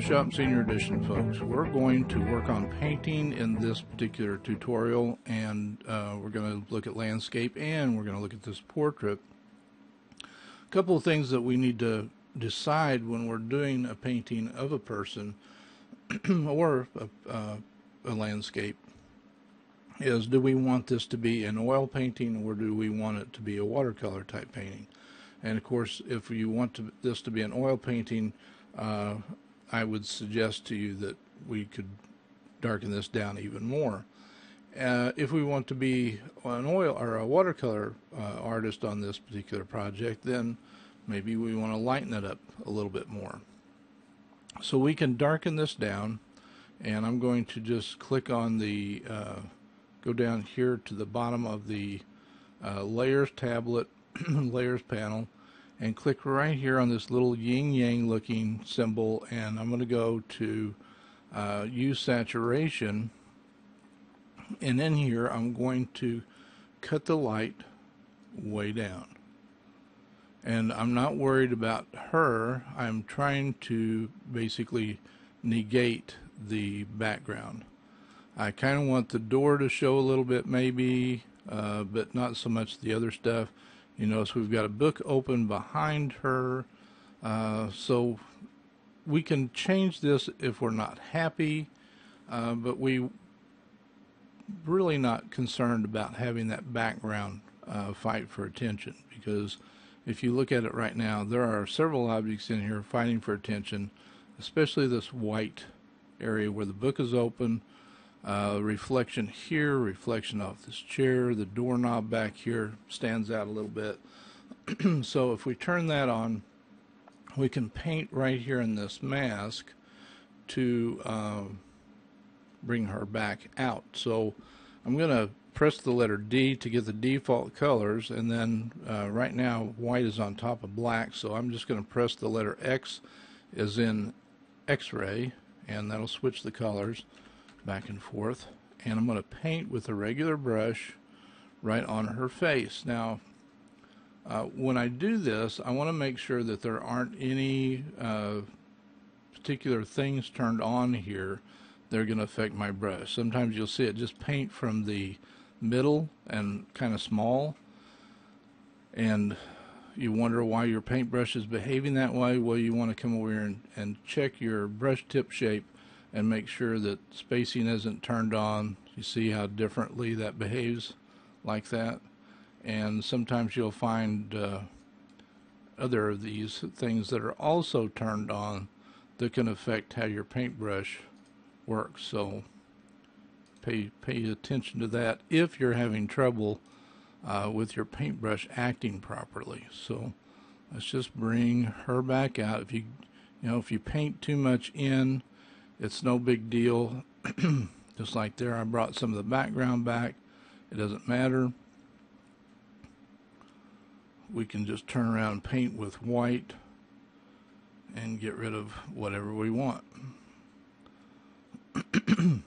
Photoshop Senior Edition, folks. We're going to work on painting in this particular tutorial, and uh, we're going to look at landscape and we're going to look at this portrait. A couple of things that we need to decide when we're doing a painting of a person or a, uh, a landscape is do we want this to be an oil painting or do we want it to be a watercolor type painting? And of course, if you want to, this to be an oil painting, uh, I would suggest to you that we could darken this down even more. Uh, if we want to be an oil or a watercolor uh, artist on this particular project, then maybe we want to lighten it up a little bit more. So we can darken this down, and I'm going to just click on the, uh, go down here to the bottom of the uh, layers tablet, layers panel, and click right here on this little yin yang looking symbol and I'm going to go to uh, Hue/Saturation. And in here I'm going to cut the light way down. And I'm not worried about her. I'm trying to basically negate the background. I kind of want the door to show a little bit maybe uh, but not so much the other stuff you notice we've got a book open behind her. Uh, so we can change this if we're not happy, uh, but we really not concerned about having that background uh, fight for attention because if you look at it right now, there are several objects in here fighting for attention, especially this white area where the book is open, uh, reflection here, reflection off this chair, the doorknob back here stands out a little bit. so if we turn that on, we can paint right here in this mask to um, bring her back out. So I'm going to press the letter D to get the default colors and then uh, right now white is on top of black so I'm just going to press the letter X as in X-ray and that'll switch the colors back and forth and I'm going to paint with a regular brush right on her face. Now uh, when I do this I want to make sure that there aren't any uh, particular things turned on here that are going to affect my brush. Sometimes you'll see it just paint from the middle and kind of small and you wonder why your paintbrush is behaving that way. Well you want to come over here and, and check your brush tip shape and make sure that spacing isn't turned on. You see how differently that behaves like that. And sometimes you'll find uh, other of these things that are also turned on that can affect how your paintbrush works. So pay, pay attention to that if you're having trouble uh, with your paintbrush acting properly. So let's just bring her back out. If you, you know, if you paint too much in, it's no big deal. Just like there, I brought some of the background back. It doesn't matter. We can just turn around and paint with white and get rid of whatever we want.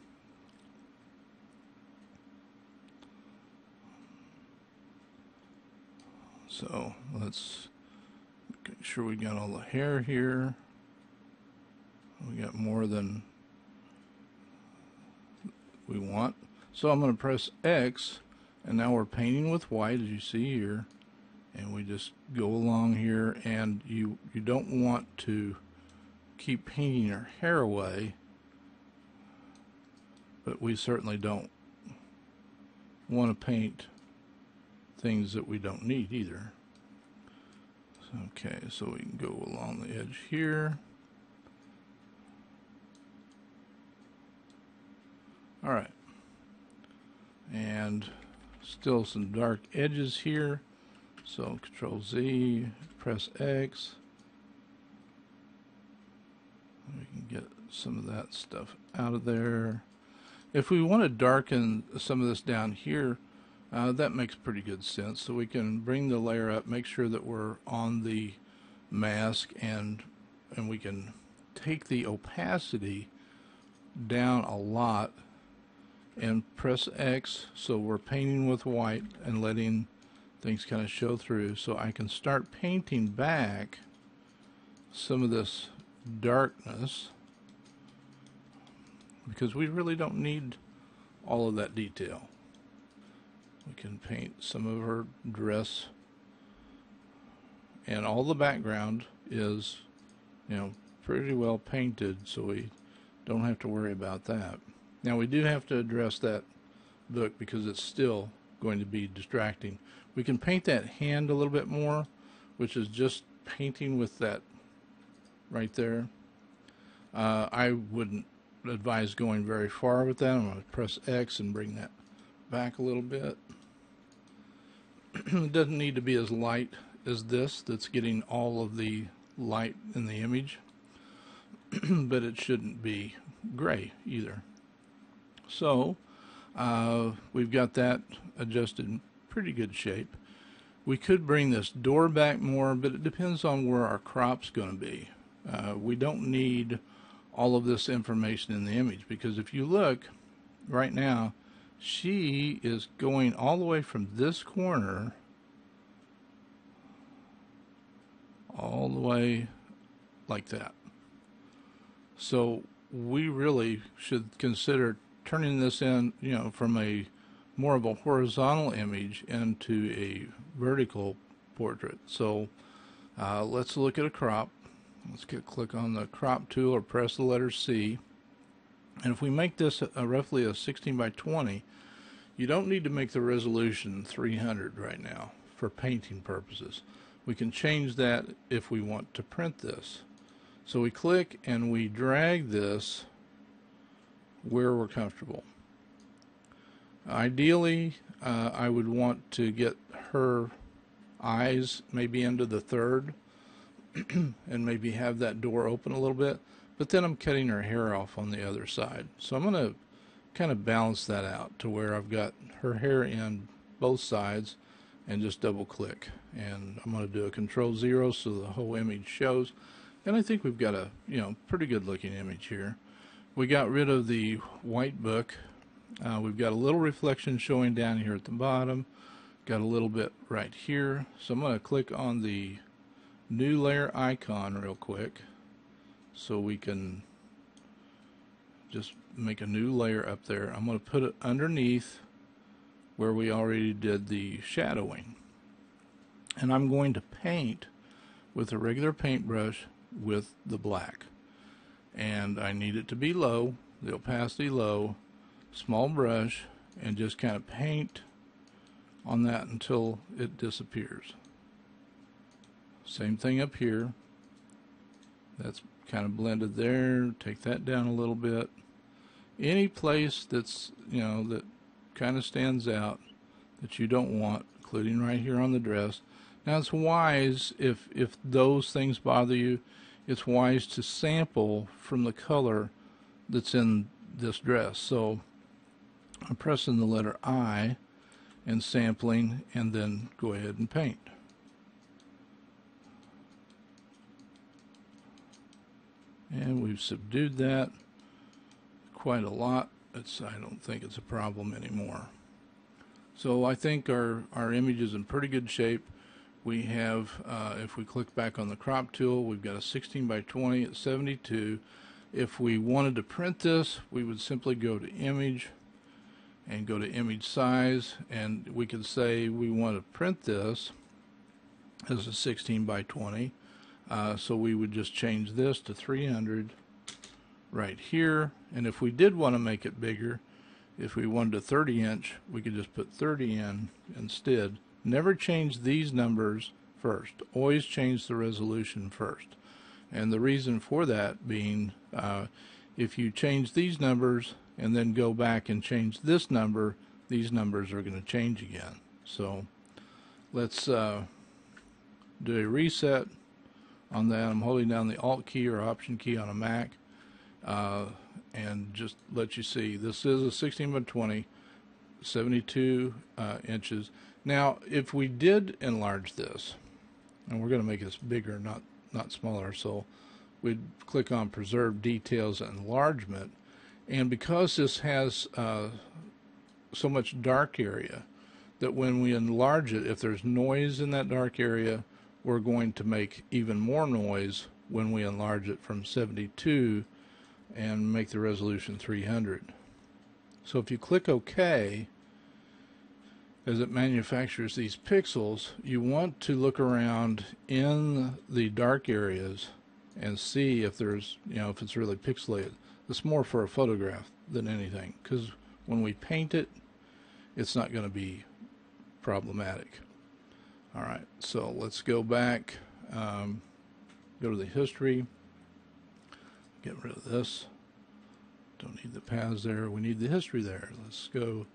so let's make sure we got all the hair here we got more than we want. So I'm going to press X and now we're painting with white as you see here and we just go along here and you you don't want to keep painting your hair away but we certainly don't want to paint things that we don't need either. Okay, so we can go along the edge here. All right. And still some dark edges here. So Control Z, press X. We can get some of that stuff out of there. If we want to darken some of this down here, uh, that makes pretty good sense. So we can bring the layer up, make sure that we're on the mask, and and we can take the opacity down a lot and press X so we're painting with white and letting things kind of show through so I can start painting back some of this darkness because we really don't need all of that detail. We can paint some of her dress and all the background is, you know, pretty well painted so we don't have to worry about that. Now we do have to address that look because it's still going to be distracting. We can paint that hand a little bit more, which is just painting with that right there. Uh, I wouldn't advise going very far with that. I'm going to press X and bring that back a little bit. it doesn't need to be as light as this that's getting all of the light in the image, but it shouldn't be gray either. So uh, we've got that adjusted in pretty good shape. We could bring this door back more, but it depends on where our crop's going to be. Uh, we don't need all of this information in the image because if you look right now, she is going all the way from this corner all the way like that. So we really should consider turning this in, you know, from a more of a horizontal image into a vertical portrait. So uh, let's look at a crop. Let's get click on the crop tool or press the letter C. And if we make this a, roughly a 16 by 20, you don't need to make the resolution 300 right now for painting purposes. We can change that if we want to print this. So we click and we drag this where we're comfortable. Ideally, uh, I would want to get her eyes maybe into the third and maybe have that door open a little bit. But then I'm cutting her hair off on the other side. So I'm going to kind of balance that out to where I've got her hair in both sides and just double click. And I'm going to do a control zero so the whole image shows. And I think we've got a, you know, pretty good looking image here. We got rid of the white book. Uh, we've got a little reflection showing down here at the bottom. Got a little bit right here. So I'm going to click on the new layer icon real quick so we can just make a new layer up there. I'm going to put it underneath where we already did the shadowing. And I'm going to paint with a regular paintbrush with the black. And I need it to be low, the opacity low, small brush, and just kind of paint on that until it disappears. Same thing up here. That's kind of blended there. Take that down a little bit. Any place that's, you know, that kind of stands out that you don't want, including right here on the dress. Now it's wise if if those things bother you, it's wise to sample from the color that's in this dress. So I'm pressing the letter I and sampling and then go ahead and paint. And we've subdued that quite a lot. It's, I don't think it's a problem anymore. So I think our, our image is in pretty good shape. We have, uh, if we click back on the crop tool, we've got a 16 by 20 at 72. If we wanted to print this, we would simply go to image and go to image size and we could say we want to print this as a 16 by 20. Uh, so we would just change this to 300 right here. And if we did want to make it bigger, if we wanted a 30 inch, we could just put 30 in instead. Never change these numbers first. Always change the resolution first. And the reason for that being, uh, if you change these numbers and then go back and change this number, these numbers are going to change again. So let's uh, do a reset on that. I'm holding down the Alt key or Option key on a Mac uh, and just let you see this is a 16 by 20 72 uh, inches now if we did enlarge this and we're going to make this bigger not not smaller so we'd click on preserve details enlargement and because this has uh, so much dark area that when we enlarge it if there's noise in that dark area we're going to make even more noise when we enlarge it from 72 and make the resolution 300. So if you click OK, as it manufactures these pixels, you want to look around in the dark areas and see if there's, you know, if it's really pixelated. It's more for a photograph than anything because when we paint it, it's not going to be problematic. All right, so let's go back, um, go to the history, get rid of this. Don't need the paths there. We need the history there. Let's go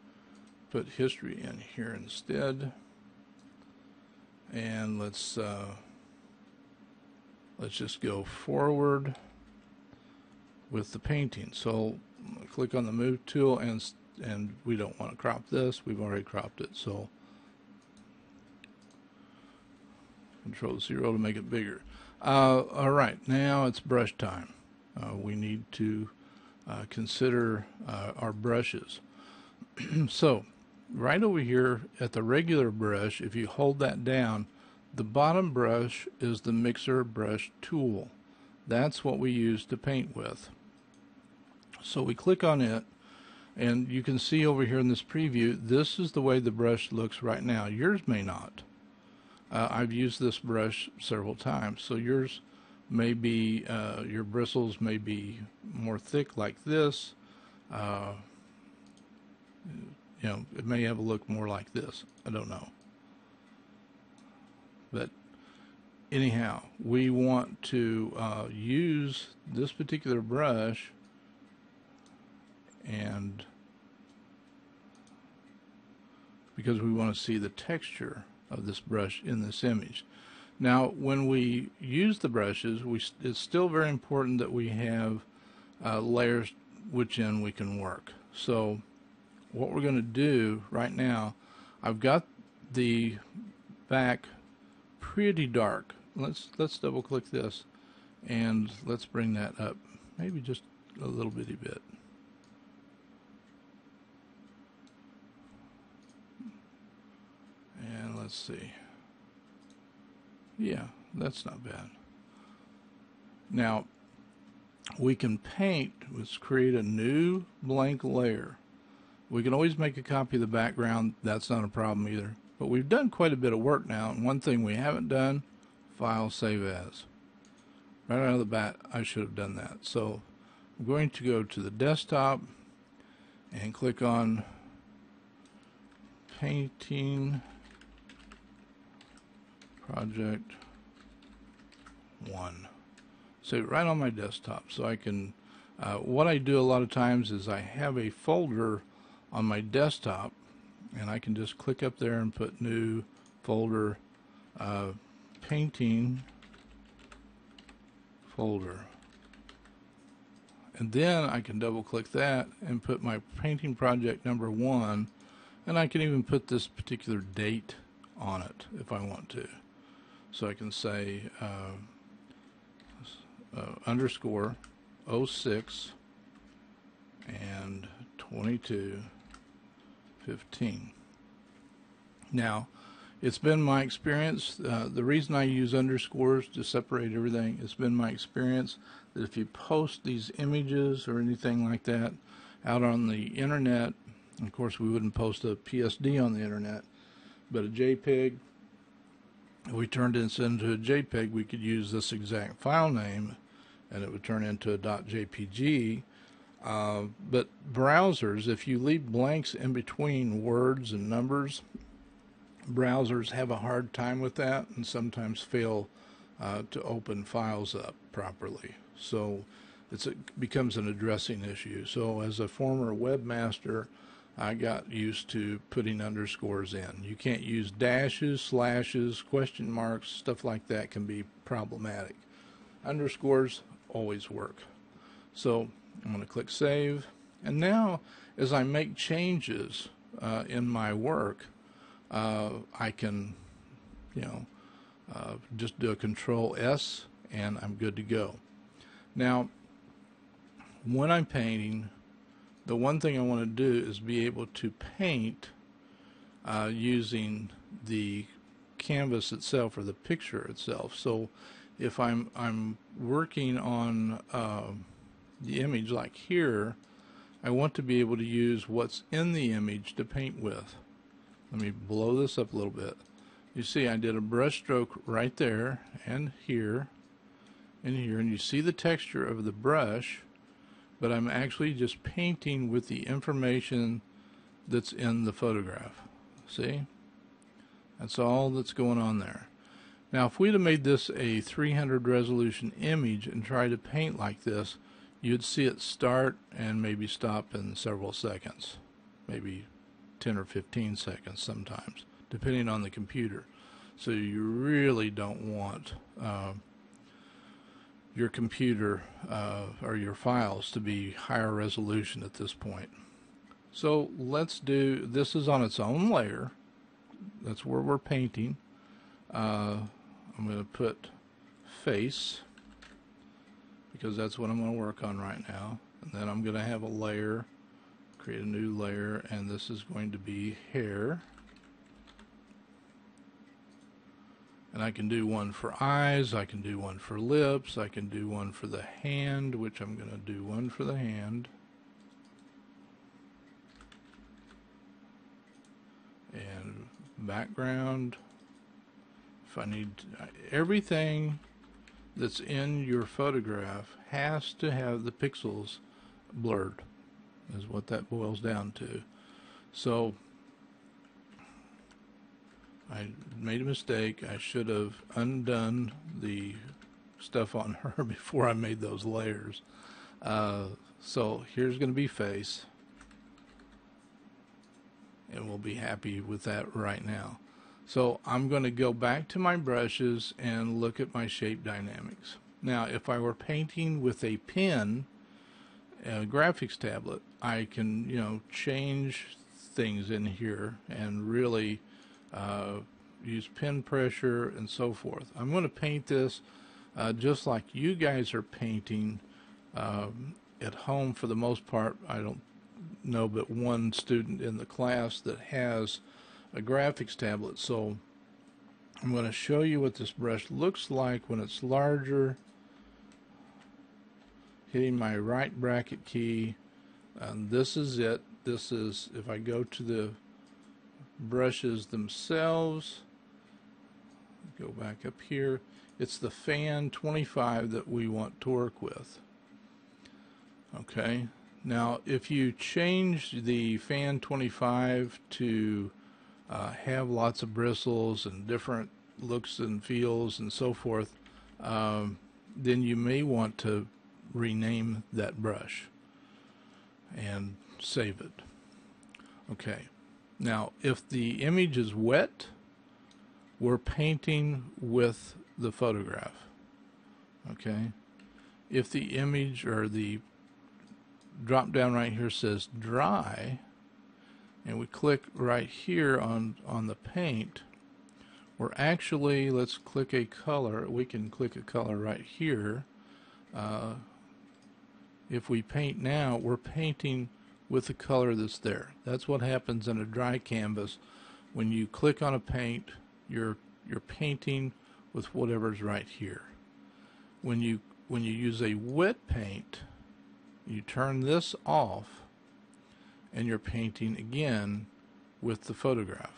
put history in here instead. And let's uh, let's just go forward with the painting. So click on the move tool and and we don't want to crop this. We've already cropped it. So control zero to make it bigger. Uh, all right, now it's brush time. Uh, we need to uh, consider uh, our brushes. so right over here at the regular brush, if you hold that down, the bottom brush is the mixer brush tool. That's what we use to paint with. So we click on it and you can see over here in this preview, this is the way the brush looks right now. Yours may not. Uh, I've used this brush several times, so yours may be, uh, your bristles may be more thick like this. Uh, you know, it may have a look more like this. I don't know. But anyhow, we want to uh, use this particular brush and because we want to see the texture of this brush in this image. Now, when we use the brushes, we, it's still very important that we have uh, layers which in we can work. So what we're going to do right now, I've got the back pretty dark. Let's let's double click this and let's bring that up maybe just a little bitty bit. And let's see. Yeah, that's not bad. Now, we can paint, let's create a new blank layer. We can always make a copy of the background. That's not a problem either. But we've done quite a bit of work now. And one thing we haven't done, file save as. Right out of the bat, I should have done that. So I'm going to go to the desktop and click on painting project one. So right on my desktop so I can uh, what I do a lot of times is I have a folder on my desktop and I can just click up there and put new folder uh, painting folder. And then I can double click that and put my painting project number one and I can even put this particular date on it if I want to. So I can say uh, uh, underscore 06 and 22 15. Now, it's been my experience, uh, the reason I use underscores to separate everything, it's been my experience that if you post these images or anything like that out on the internet, of course we wouldn't post a PSD on the internet, but a JPEG, if we turned this into a JPEG, we could use this exact file name and it would turn into a .jpg uh, but browsers, if you leave blanks in between words and numbers, browsers have a hard time with that and sometimes fail uh, to open files up properly. So it becomes an addressing issue. So as a former webmaster, I got used to putting underscores in. You can't use dashes, slashes, question marks, stuff like that can be problematic. Underscores always work. So I'm going to click Save. And now, as I make changes uh, in my work, uh, I can, you know, uh, just do a Control S and I'm good to go. Now, when I'm painting, the one thing I want to do is be able to paint uh, using the canvas itself or the picture itself. So if I'm I'm working on uh, the image like here, I want to be able to use what's in the image to paint with. Let me blow this up a little bit. You see I did a brush stroke right there and here and here and you see the texture of the brush but I'm actually just painting with the information that's in the photograph. See? That's all that's going on there. Now if we'd have made this a 300 resolution image and tried to paint like this, you'd see it start and maybe stop in several seconds, maybe 10 or 15 seconds sometimes, depending on the computer. So you really don't want uh, your computer uh, or your files to be higher resolution at this point. So let's do, this is on its own layer. That's where we're painting. Uh, I'm going to put face because that's what I'm going to work on right now. And then I'm going to have a layer, create a new layer, and this is going to be hair. And I can do one for eyes, I can do one for lips, I can do one for the hand, which I'm going to do one for the hand. And background, if I need, everything that's in your photograph has to have the pixels blurred is what that boils down to. So I made a mistake. I should have undone the stuff on her before I made those layers. Uh, so here's going to be face. And we'll be happy with that right now. So I'm going to go back to my brushes and look at my shape dynamics. Now, if I were painting with a pen, a graphics tablet, I can, you know, change things in here and really uh, use pen pressure and so forth. I'm going to paint this uh, just like you guys are painting um, at home for the most part. I don't know but one student in the class that has a graphics tablet. So I'm going to show you what this brush looks like when it's larger. Hitting my right bracket key. And this is it. This is, if I go to the brushes themselves, go back up here, it's the fan 25 that we want to work with. Okay, now if you change the fan 25 to uh, have lots of bristles and different looks and feels and so forth, um, then you may want to rename that brush and save it. Okay, now if the image is wet, we're painting with the photograph. Okay, if the image or the drop down right here says dry, and we click right here on on the paint. We're actually let's click a color. We can click a color right here. Uh, if we paint now we're painting with the color that's there. That's what happens in a dry canvas. When you click on a paint you're you're painting with whatever's right here. When you when you use a wet paint you turn this off and you're painting again with the photograph.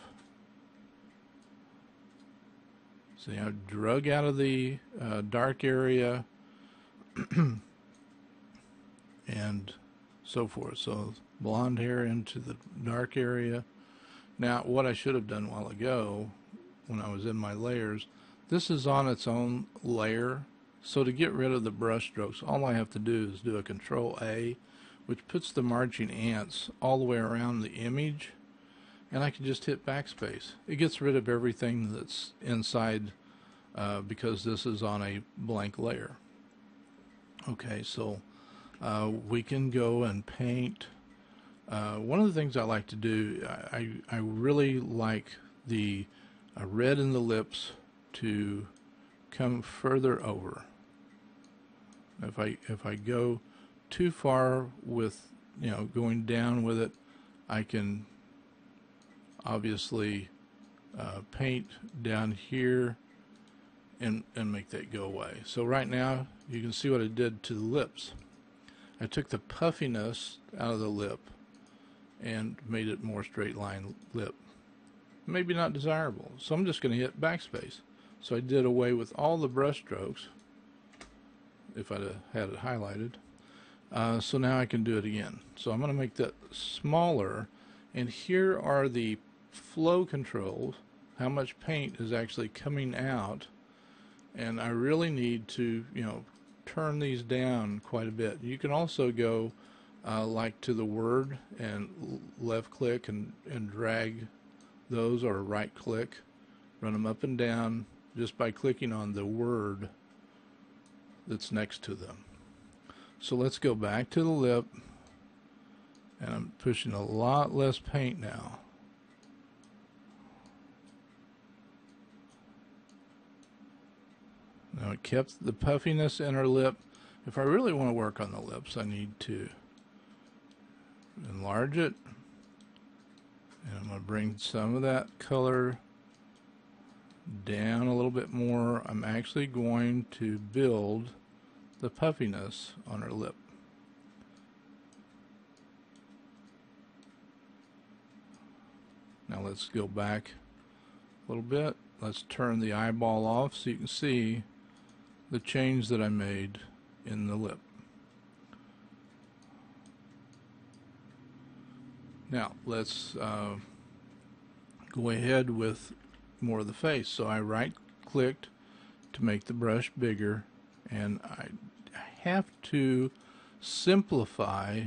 See, I drug out of the uh, dark area and so forth. So blonde hair into the dark area. Now, what I should have done a while ago when I was in my layers, this is on its own layer. So to get rid of the brush strokes, all I have to do is do a control A which puts the marching ants all the way around the image and I can just hit backspace. It gets rid of everything that's inside uh, because this is on a blank layer. Okay, so uh, we can go and paint. Uh, one of the things I like to do, I, I really like the uh, red in the lips to come further over. If I if I go too far with, you know, going down with it, I can obviously uh, paint down here and, and make that go away. So right now, you can see what I did to the lips. I took the puffiness out of the lip and made it more straight line lip. Maybe not desirable, so I'm just going to hit backspace. So I did away with all the brush strokes if I'd had it highlighted. Uh, so now I can do it again. So I'm going to make that smaller and here are the flow controls, how much paint is actually coming out and I really need to, you know, turn these down quite a bit. You can also go uh, like to the word and left click and, and drag those or right click, run them up and down just by clicking on the word that's next to them. So let's go back to the lip and I'm pushing a lot less paint now. Now it kept the puffiness in her lip. If I really want to work on the lips, I need to enlarge it. And I'm going to bring some of that color down a little bit more. I'm actually going to build the puffiness on her lip. Now let's go back a little bit. Let's turn the eyeball off so you can see the change that I made in the lip. Now let's uh, go ahead with more of the face. So I right clicked to make the brush bigger and I have to simplify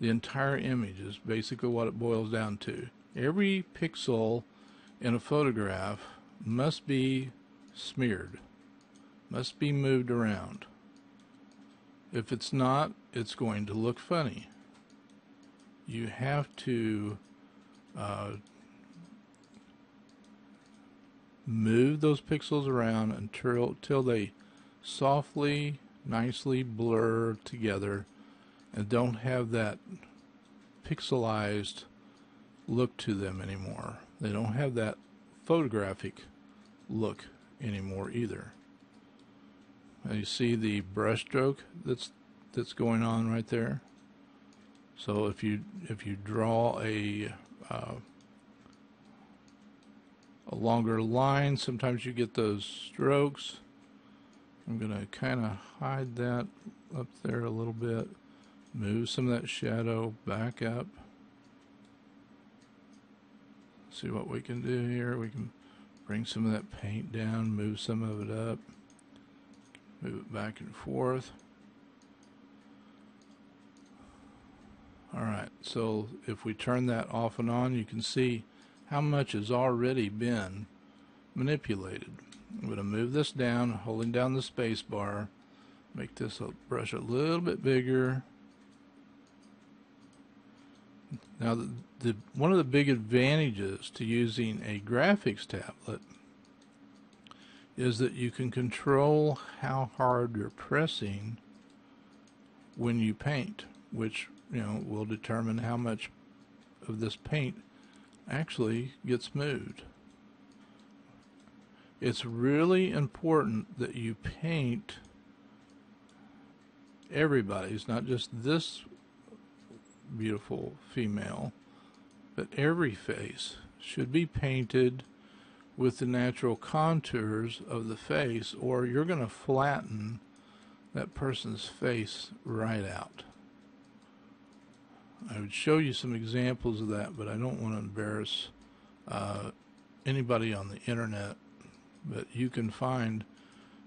the entire image is basically what it boils down to. Every pixel in a photograph must be smeared, must be moved around. If it's not, it's going to look funny. You have to uh, move those pixels around until, until they softly, nicely blur together and don't have that pixelized look to them anymore. They don't have that photographic look anymore either. Now you see the brush stroke that's that's going on right there. So if you if you draw a uh, a longer line, sometimes you get those strokes. I'm going to kind of hide that up there a little bit. Move some of that shadow back up. See what we can do here. We can bring some of that paint down, move some of it up, move it back and forth. Alright, so if we turn that off and on, you can see how much has already been manipulated. I'm going to move this down, holding down the space bar, make this brush a little bit bigger, now, the, the, one of the big advantages to using a graphics tablet is that you can control how hard you're pressing when you paint, which you know will determine how much of this paint actually gets moved. It's really important that you paint everybody's, not just this beautiful female, but every face should be painted with the natural contours of the face, or you're going to flatten that person's face right out. I would show you some examples of that, but I don't want to embarrass uh, anybody on the internet. But you can find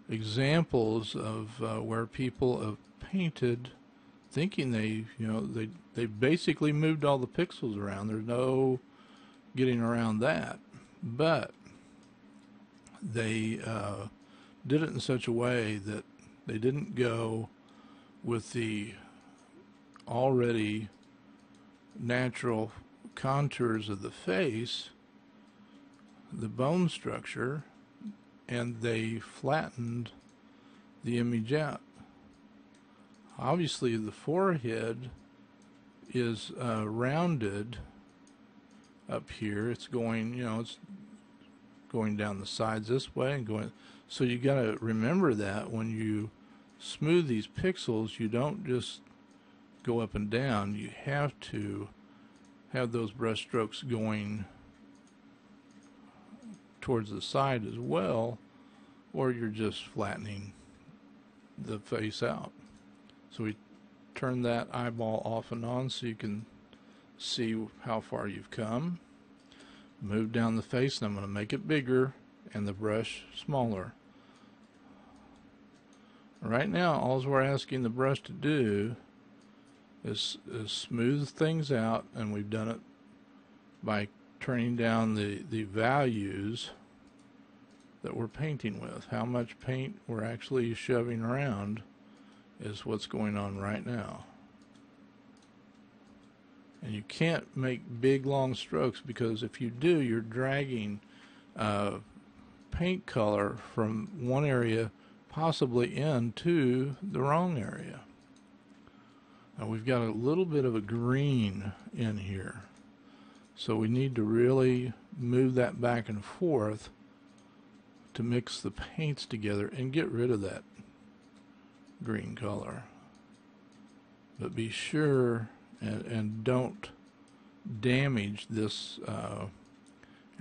examples of uh, where people have painted thinking they, you know, they they basically moved all the pixels around. There's no getting around that, but they uh, did it in such a way that they didn't go with the already natural contours of the face, the bone structure, and they flattened the image out obviously the forehead is uh, rounded up here. It's going, you know, it's going down the sides this way and going. So you got to remember that when you smooth these pixels, you don't just go up and down. You have to have those brush strokes going towards the side as well, or you're just flattening the face out. So we turn that eyeball off and on so you can see how far you've come. Move down the face and I'm going to make it bigger and the brush smaller. Right now, all we're asking the brush to do is, is smooth things out, and we've done it by turning down the, the values that we're painting with. How much paint we're actually shoving around is what's going on right now. And you can't make big long strokes because if you do, you're dragging uh, paint color from one area possibly into the wrong area. Now we've got a little bit of a green in here. So we need to really move that back and forth to mix the paints together and get rid of that green color. But be sure and, and don't damage this uh,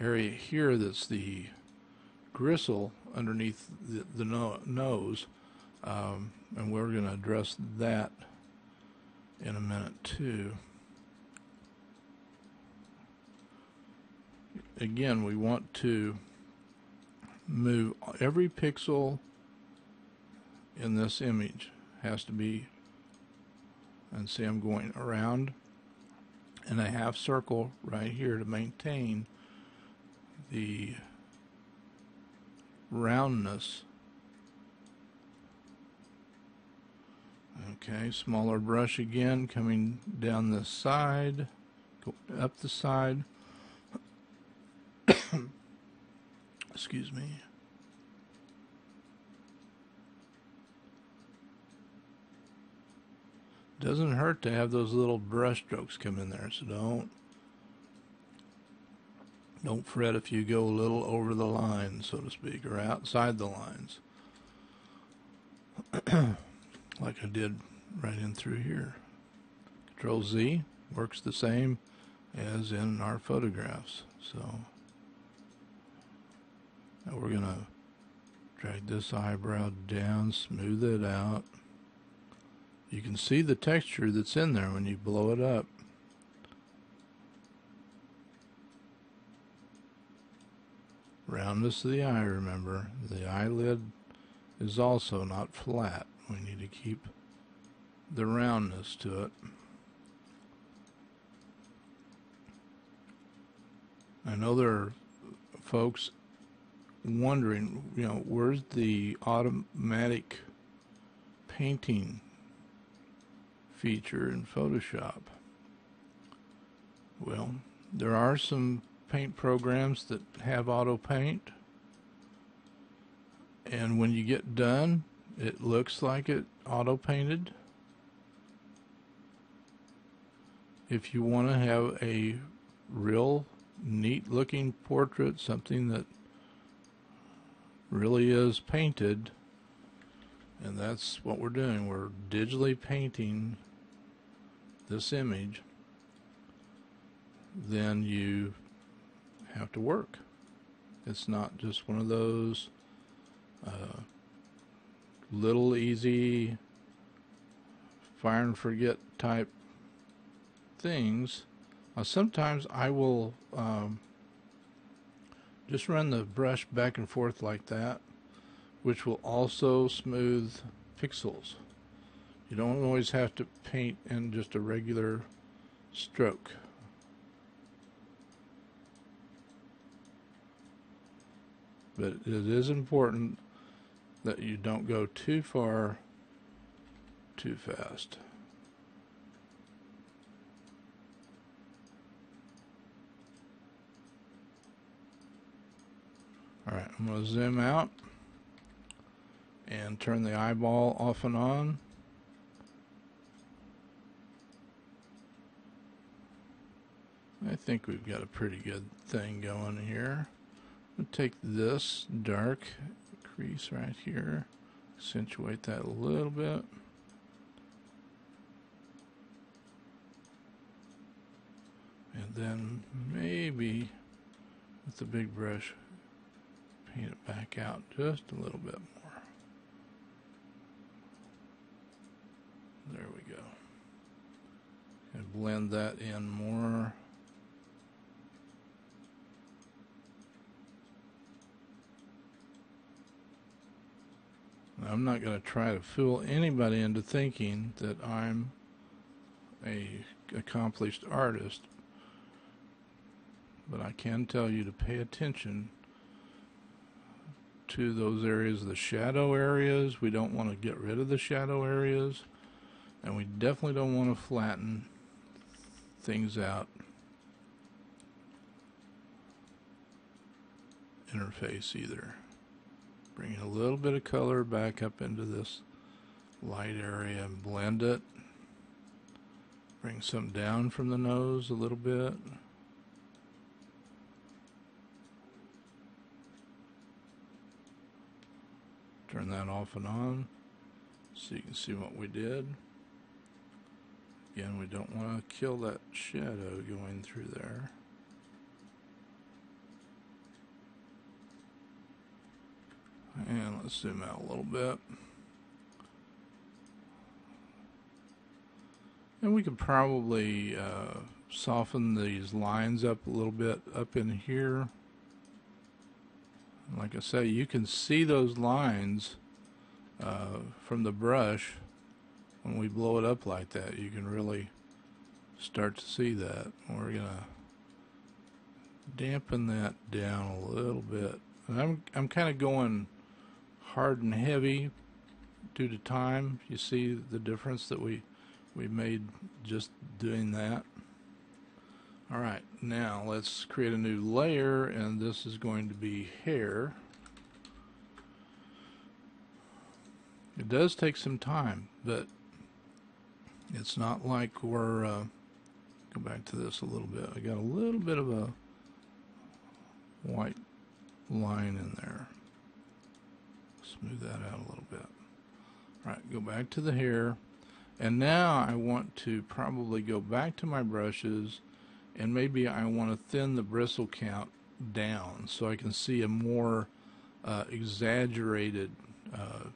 area here that's the gristle underneath the, the no nose. Um, and we're going to address that in a minute too. Again, we want to move every pixel in this image has to be and see I'm going around in a half circle right here to maintain the roundness. Okay smaller brush again coming down the side go up the side excuse me Doesn't hurt to have those little brush strokes come in there, so don't don't fret if you go a little over the line, so to speak, or outside the lines. like I did right in through here. Control Z works the same as in our photographs. So now we're going to drag this eyebrow down, smooth it out. You can see the texture that's in there when you blow it up. Roundness of the eye, remember. The eyelid is also not flat. We need to keep the roundness to it. I know there are folks wondering, you know, where's the automatic painting feature in Photoshop? Well, there are some paint programs that have auto paint. And when you get done, it looks like it auto painted. If you want to have a real neat looking portrait, something that really is painted, and that's what we're doing. We're digitally painting this image, then you have to work. It's not just one of those uh, little easy fire and forget type things. Uh, sometimes I will um, just run the brush back and forth like that, which will also smooth pixels. You don't always have to paint in just a regular stroke. But it is important that you don't go too far too fast. All right, I'm going to zoom out and turn the eyeball off and on. I think we've got a pretty good thing going here. We'll take this dark crease right here, accentuate that a little bit. And then maybe with the big brush, paint it back out just a little bit more. There we go. And blend that in more. I'm not going to try to fool anybody into thinking that I'm a accomplished artist, but I can tell you to pay attention to those areas, the shadow areas. We don't want to get rid of the shadow areas, and we definitely don't want to flatten things out. Interface either. Bring a little bit of color back up into this light area and blend it. Bring some down from the nose a little bit. Turn that off and on so you can see what we did. Again, we don't want to kill that shadow going through there. And let's zoom out a little bit. And we could probably uh, soften these lines up a little bit up in here. Like I say, you can see those lines uh, from the brush when we blow it up like that. You can really start to see that. We're going to dampen that down a little bit. And I'm, I'm kind of going hard and heavy due to time. You see the difference that we we made just doing that. All right, now let's create a new layer, and this is going to be hair. It does take some time, but it's not like we're, uh, go back to this a little bit. I got a little bit of a white line in there smooth that out a little bit. All right, go back to the hair. And now I want to probably go back to my brushes and maybe I want to thin the bristle count down so I can see a more uh, exaggerated uh,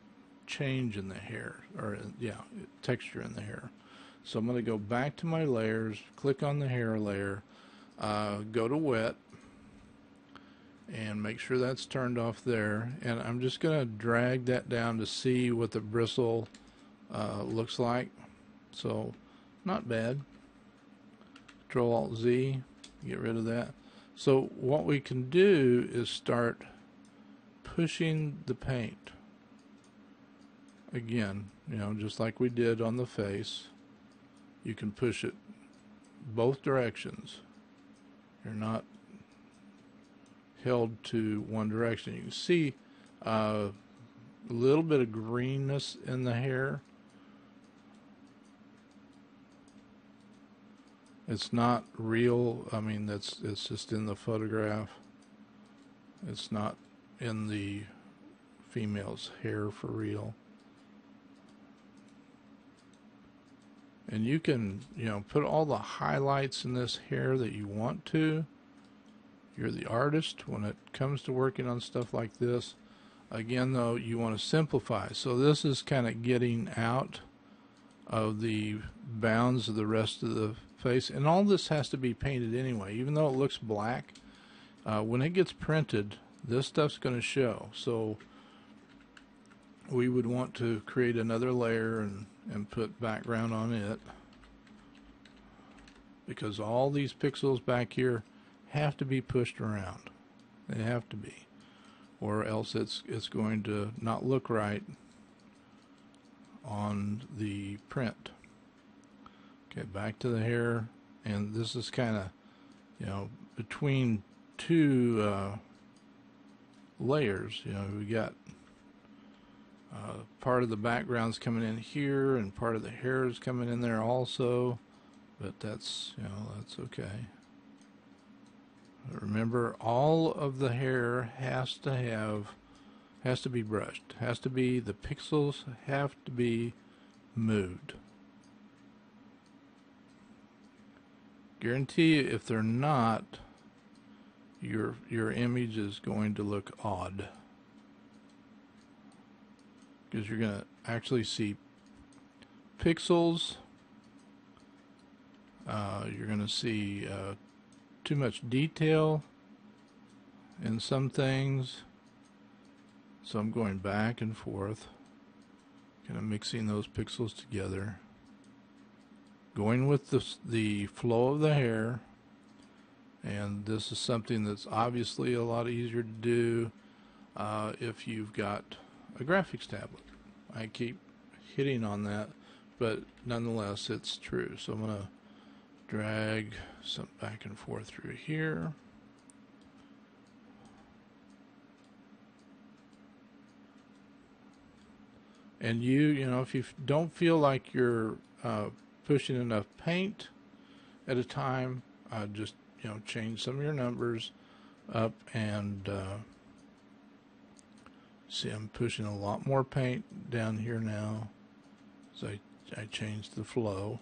change in the hair, or yeah, texture in the hair. So I'm going to go back to my layers, click on the hair layer, uh, go to wet, and make sure that's turned off there. And I'm just going to drag that down to see what the bristle uh, looks like. So not bad control alt Z get rid of that so what we can do is start pushing the paint again you know just like we did on the face you can push it both directions you're not held to one direction. You can see uh, a little bit of greenness in the hair. It's not real. I mean, that's it's just in the photograph. It's not in the female's hair for real. And you can, you know, put all the highlights in this hair that you want to. You're the artist when it comes to working on stuff like this. Again, though, you want to simplify. So this is kind of getting out of the bounds of the rest of the face. And all this has to be painted anyway, even though it looks black. Uh, when it gets printed, this stuff's going to show. So we would want to create another layer and, and put background on it because all these pixels back here have to be pushed around. They have to be. Or else it's it's going to not look right on the print. Okay, back to the hair. And this is kind of, you know, between two uh, layers. You know, we got uh, part of the background's coming in here, and part of the hair is coming in there also. But that's, you know, that's okay. Remember, all of the hair has to have has to be brushed. Has to be the pixels have to be moved. Guarantee you, if they're not, your your image is going to look odd because you're going to actually see pixels. Uh, you're going to see uh, too much detail in some things. So I'm going back and forth, kind of mixing those pixels together. Going with the, the flow of the hair. And this is something that's obviously a lot easier to do uh, if you've got a graphics tablet. I keep hitting on that, but nonetheless, it's true. So I'm going to drag some back and forth through here. And you, you know, if you don't feel like you're uh, pushing enough paint at a time, uh, just, you know, change some of your numbers up and uh, See, I'm pushing a lot more paint down here now. So I, I changed the flow.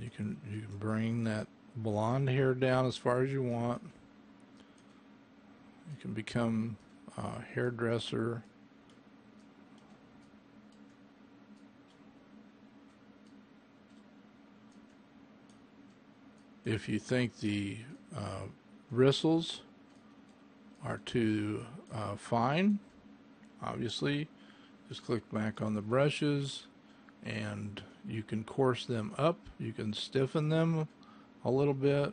You can you can bring that blonde hair down as far as you want. You can become a hairdresser. If you think the uh, bristles are too uh, fine, obviously, just click back on the brushes and you can coarse them up. You can stiffen them a little bit.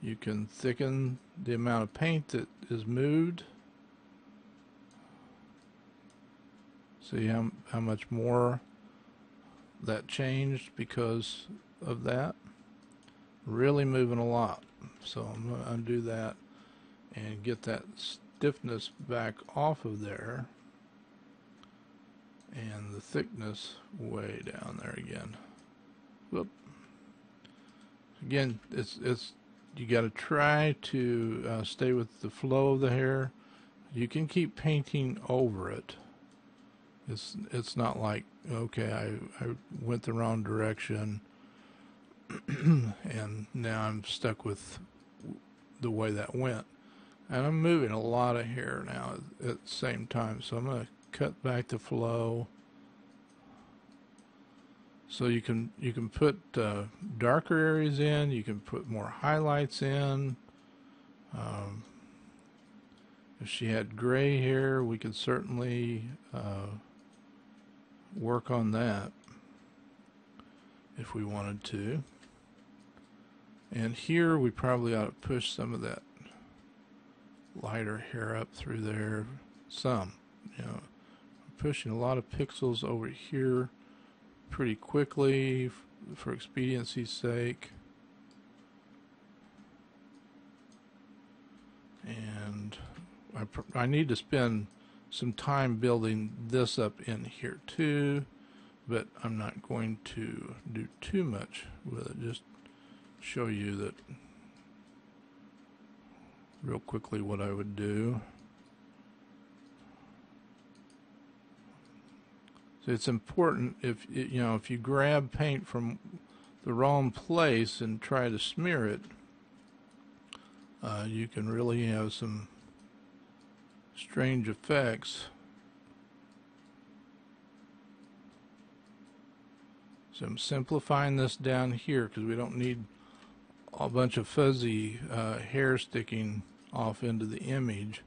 You can thicken the amount of paint that is moved. See how, how much more that changed because of that. Really moving a lot. So I'm going to undo that and get that stiffness back off of there and the thickness way down there again. Whoop. Again, it's it's you got to try to uh, stay with the flow of the hair. You can keep painting over it. It's it's not like okay, I I went the wrong direction, and now I'm stuck with the way that went. And I'm moving a lot of hair now at the same time. So I'm going to cut back the flow. So you can you can put uh, darker areas in. You can put more highlights in. Um, if she had gray hair, we could certainly uh, work on that if we wanted to. And here we probably ought to push some of that lighter hair up through there some you know. Pushing a lot of pixels over here pretty quickly for expediency's sake. And I, I need to spend some time building this up in here too but I'm not going to do too much with it just show you that real quickly what I would do. So it's important if you know if you grab paint from the wrong place and try to smear it, uh, you can really have some strange effects. So I'm simplifying this down here because we don't need a bunch of fuzzy uh, hair sticking off into the image.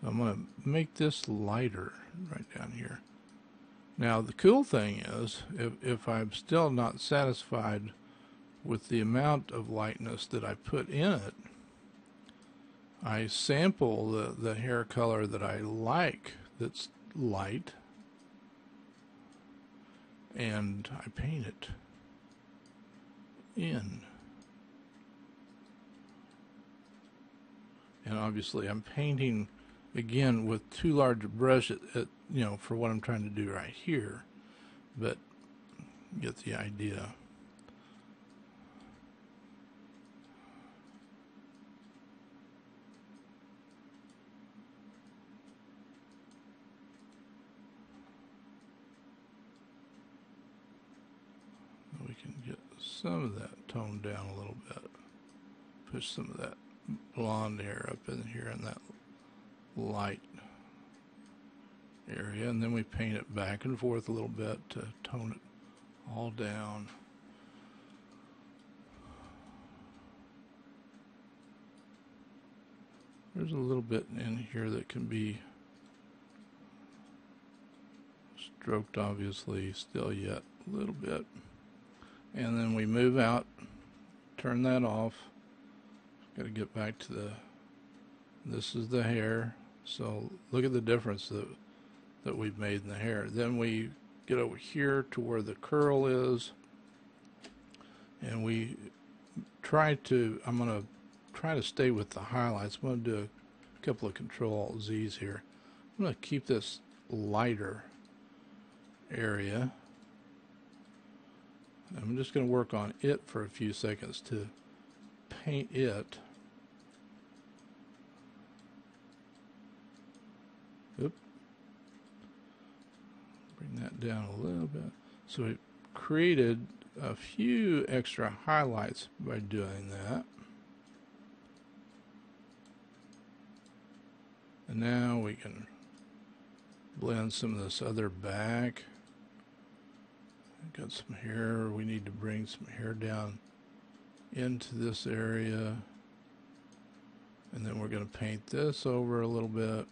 So I'm going to make this lighter right down here. Now the cool thing is, if, if I'm still not satisfied with the amount of lightness that I put in it, I sample the, the hair color that I like that's light and I paint it in. and obviously I'm painting again with too large a brush at, at, you know for what I'm trying to do right here. But get the idea. We can get some of that toned down a little bit. Push some of that blonde hair up in here in that light area. And then we paint it back and forth a little bit to tone it all down. There's a little bit in here that can be stroked obviously still yet a little bit. And then we move out, turn that off. Got to get back to the, this is the hair. So look at the difference that, that we've made in the hair. Then we get over here to where the curl is. And we try to, I'm going to try to stay with the highlights. I'm going to do a couple of control Z's here. I'm going to keep this lighter area. I'm just going to work on it for a few seconds to paint it. Oop. Bring that down a little bit. So it created a few extra highlights by doing that. And now we can blend some of this other back. Got some hair. We need to bring some hair down into this area. And then we're going to paint this over a little bit.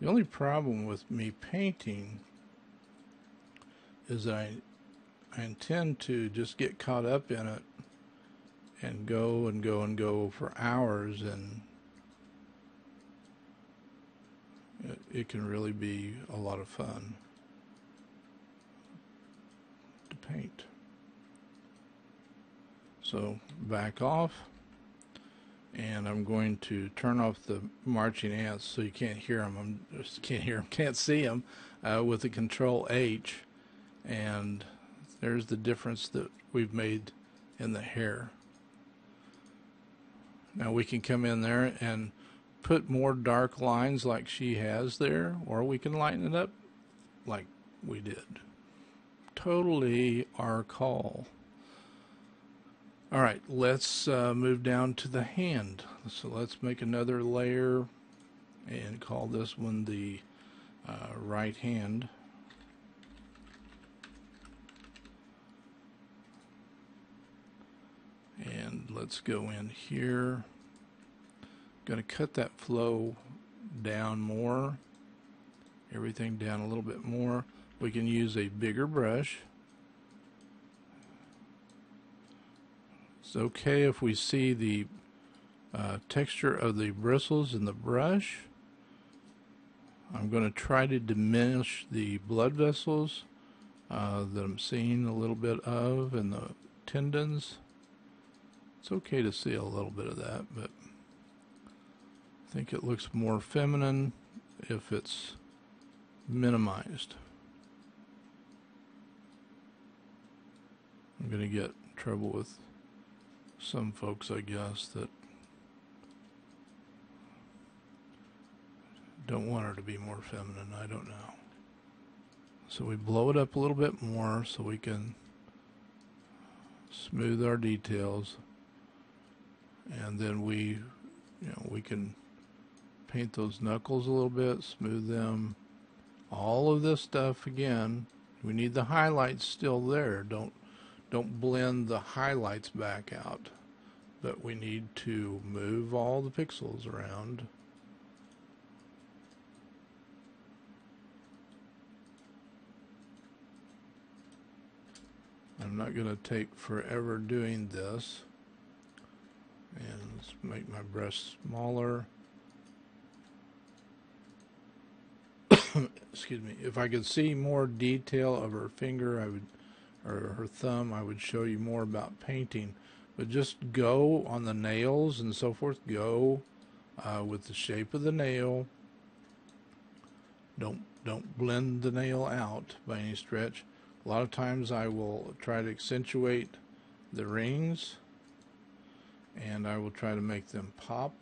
The only problem with me painting is I I intend to just get caught up in it and go and go and go for hours and it, it can really be a lot of fun to paint. So back off and I'm going to turn off the marching ants so you can't hear them. I just can't hear them, can't see them uh, with the control H and there's the difference that we've made in the hair. Now we can come in there and put more dark lines like she has there, or we can lighten it up like we did. Totally our call. All right, let's uh, move down to the hand. So let's make another layer and call this one the uh, right hand. And let's go in here. Going to cut that flow down more. Everything down a little bit more. We can use a bigger brush. It's okay if we see the uh, texture of the bristles in the brush. I'm going to try to diminish the blood vessels uh, that I'm seeing a little bit of and the tendons. It's okay to see a little bit of that, but think it looks more feminine if it's minimized. I'm going to get trouble with some folks, I guess, that don't want her to be more feminine. I don't know. So we blow it up a little bit more so we can smooth our details and then we you know we can paint those knuckles a little bit smooth them. All of this stuff again we need the highlights still there. Don't don't blend the highlights back out. But we need to move all the pixels around. I'm not going to take forever doing this. And let's make my breast smaller. Excuse me. If I could see more detail of her finger, I would, or her thumb, I would show you more about painting. But just go on the nails and so forth. Go uh, with the shape of the nail. Don't don't blend the nail out by any stretch. A lot of times I will try to accentuate the rings and I will try to make them pop.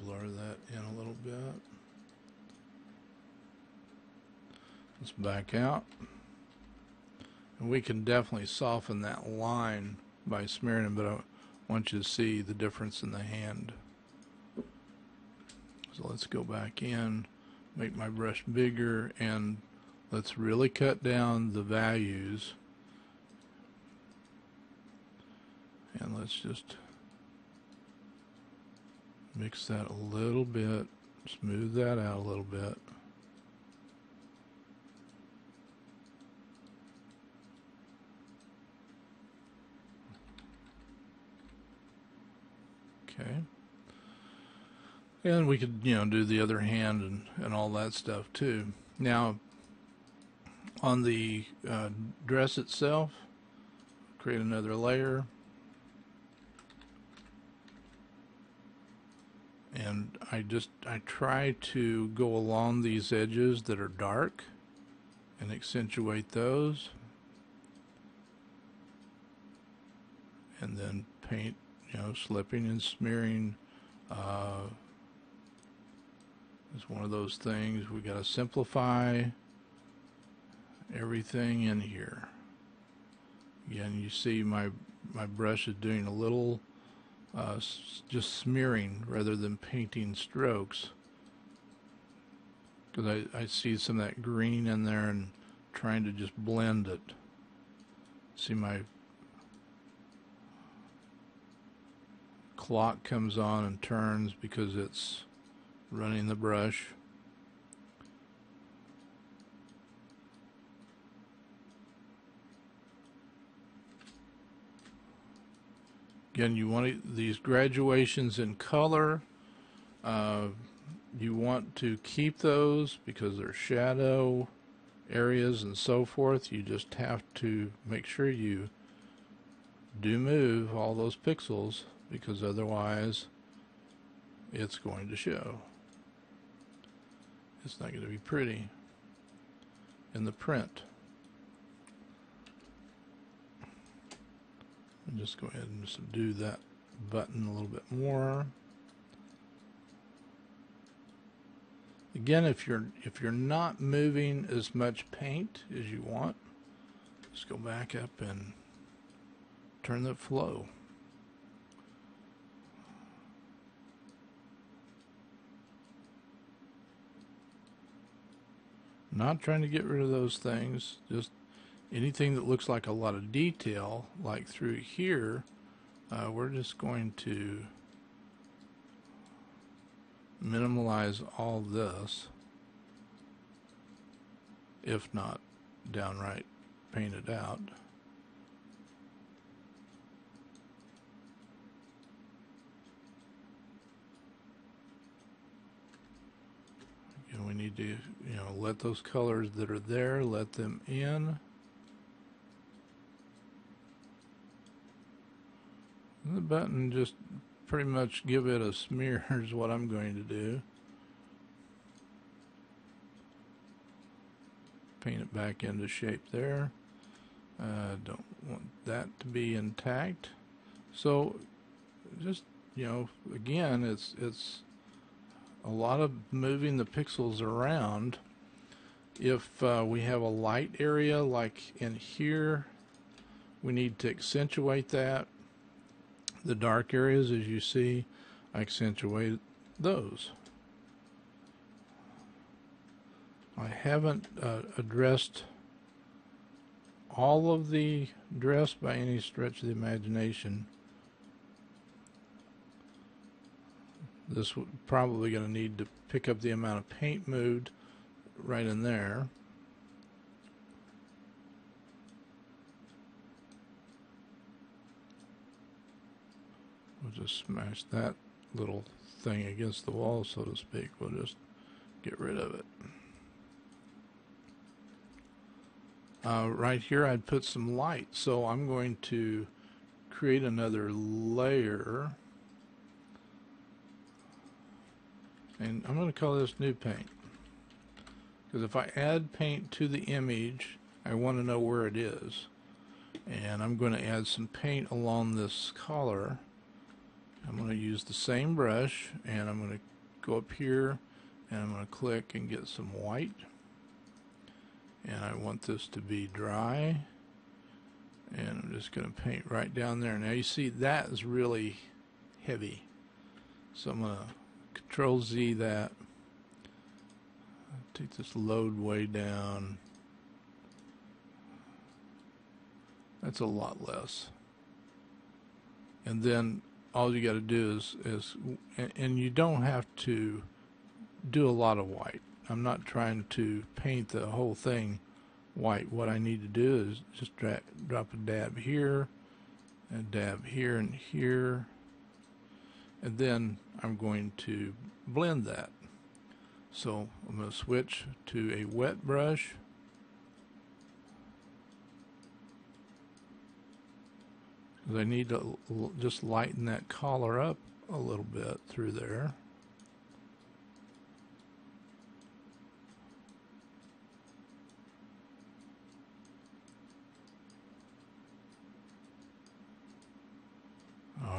blur that Let's back out. And we can definitely soften that line by smearing it, but I want you to see the difference in the hand. So let's go back in, make my brush bigger, and let's really cut down the values. And let's just mix that a little bit, smooth that out a little bit. Okay. And we could, you know, do the other hand and, and all that stuff too. Now, on the uh, dress itself, create another layer. And I just, I try to go along these edges that are dark and accentuate those. And then paint you know, slipping and smearing uh, is one of those things. We got to simplify everything in here. Again, you see my my brush is doing a little uh, just smearing rather than painting strokes because I, I see some of that green in there and trying to just blend it. See my clock comes on and turns because it's running the brush. Again, you want these graduations in color. Uh, you want to keep those because they're shadow areas and so forth. You just have to make sure you do move all those pixels because otherwise it's going to show. It's not going to be pretty in the print. And just go ahead and subdue that button a little bit more. Again, if you're if you're not moving as much paint as you want, just go back up and turn the flow. Not trying to get rid of those things, just anything that looks like a lot of detail, like through here, uh, we're just going to minimize all this, if not downright paint it out. and we need to you know let those colors that are there let them in the button just pretty much give it a smear is what I'm going to do paint it back into shape there uh, don't want that to be intact so just you know again it's it's a lot of moving the pixels around. If uh, we have a light area like in here, we need to accentuate that. The dark areas, as you see, I accentuate those. I haven't uh, addressed all of the dress by any stretch of the imagination. This would probably going to need to pick up the amount of paint moved right in there. We'll just smash that little thing against the wall, so to speak. We'll just get rid of it. Uh, right here, I'd put some light, so I'm going to create another layer. And I'm going to call this new paint. Because if I add paint to the image, I want to know where it is. And I'm going to add some paint along this collar. I'm going to use the same brush and I'm going to go up here and I'm going to click and get some white. And I want this to be dry. And I'm just going to paint right down there. Now you see that is really heavy. So I'm going to Control Z that. Take this load way down. That's a lot less. And then all you got to do is, is and you don't have to do a lot of white. I'm not trying to paint the whole thing white. What I need to do is just dra drop a dab here, a dab here and here, and then I'm going to blend that. So I'm going to switch to a wet brush. I need to just lighten that collar up a little bit through there.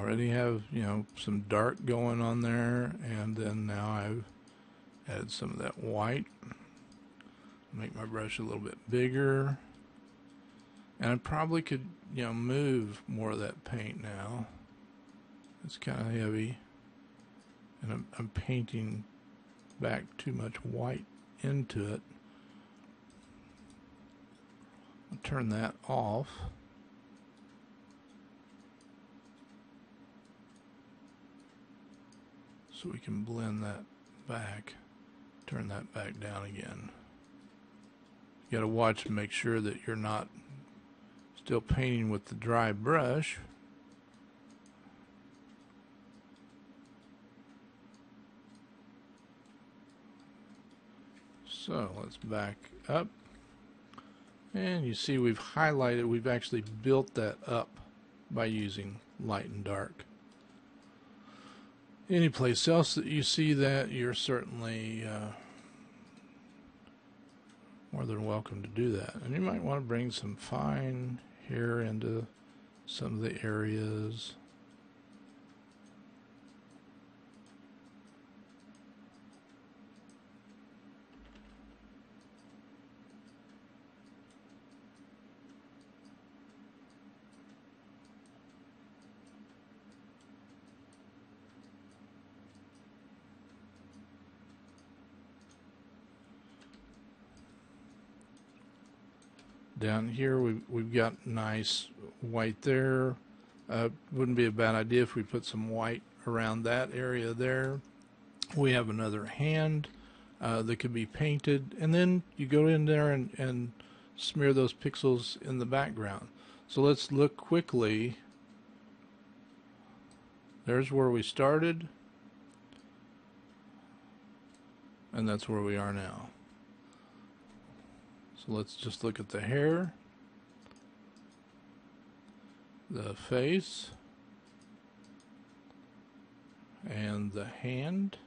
already have, you know, some dark going on there, and then now I've added some of that white. Make my brush a little bit bigger. And I probably could, you know, move more of that paint now. It's kind of heavy. And I'm, I'm painting back too much white into it. I'll turn that off. so we can blend that back, turn that back down again. You got to watch and make sure that you're not still painting with the dry brush. So let's back up. And you see we've highlighted, we've actually built that up by using light and dark any place else that you see that, you're certainly uh, more than welcome to do that. And you might want to bring some fine here into some of the areas. Down here, we've, we've got nice white there. Uh, wouldn't be a bad idea if we put some white around that area there. We have another hand uh, that could be painted, and then you go in there and, and smear those pixels in the background. So let's look quickly. There's where we started, and that's where we are now. Let's just look at the hair, the face, and the hand.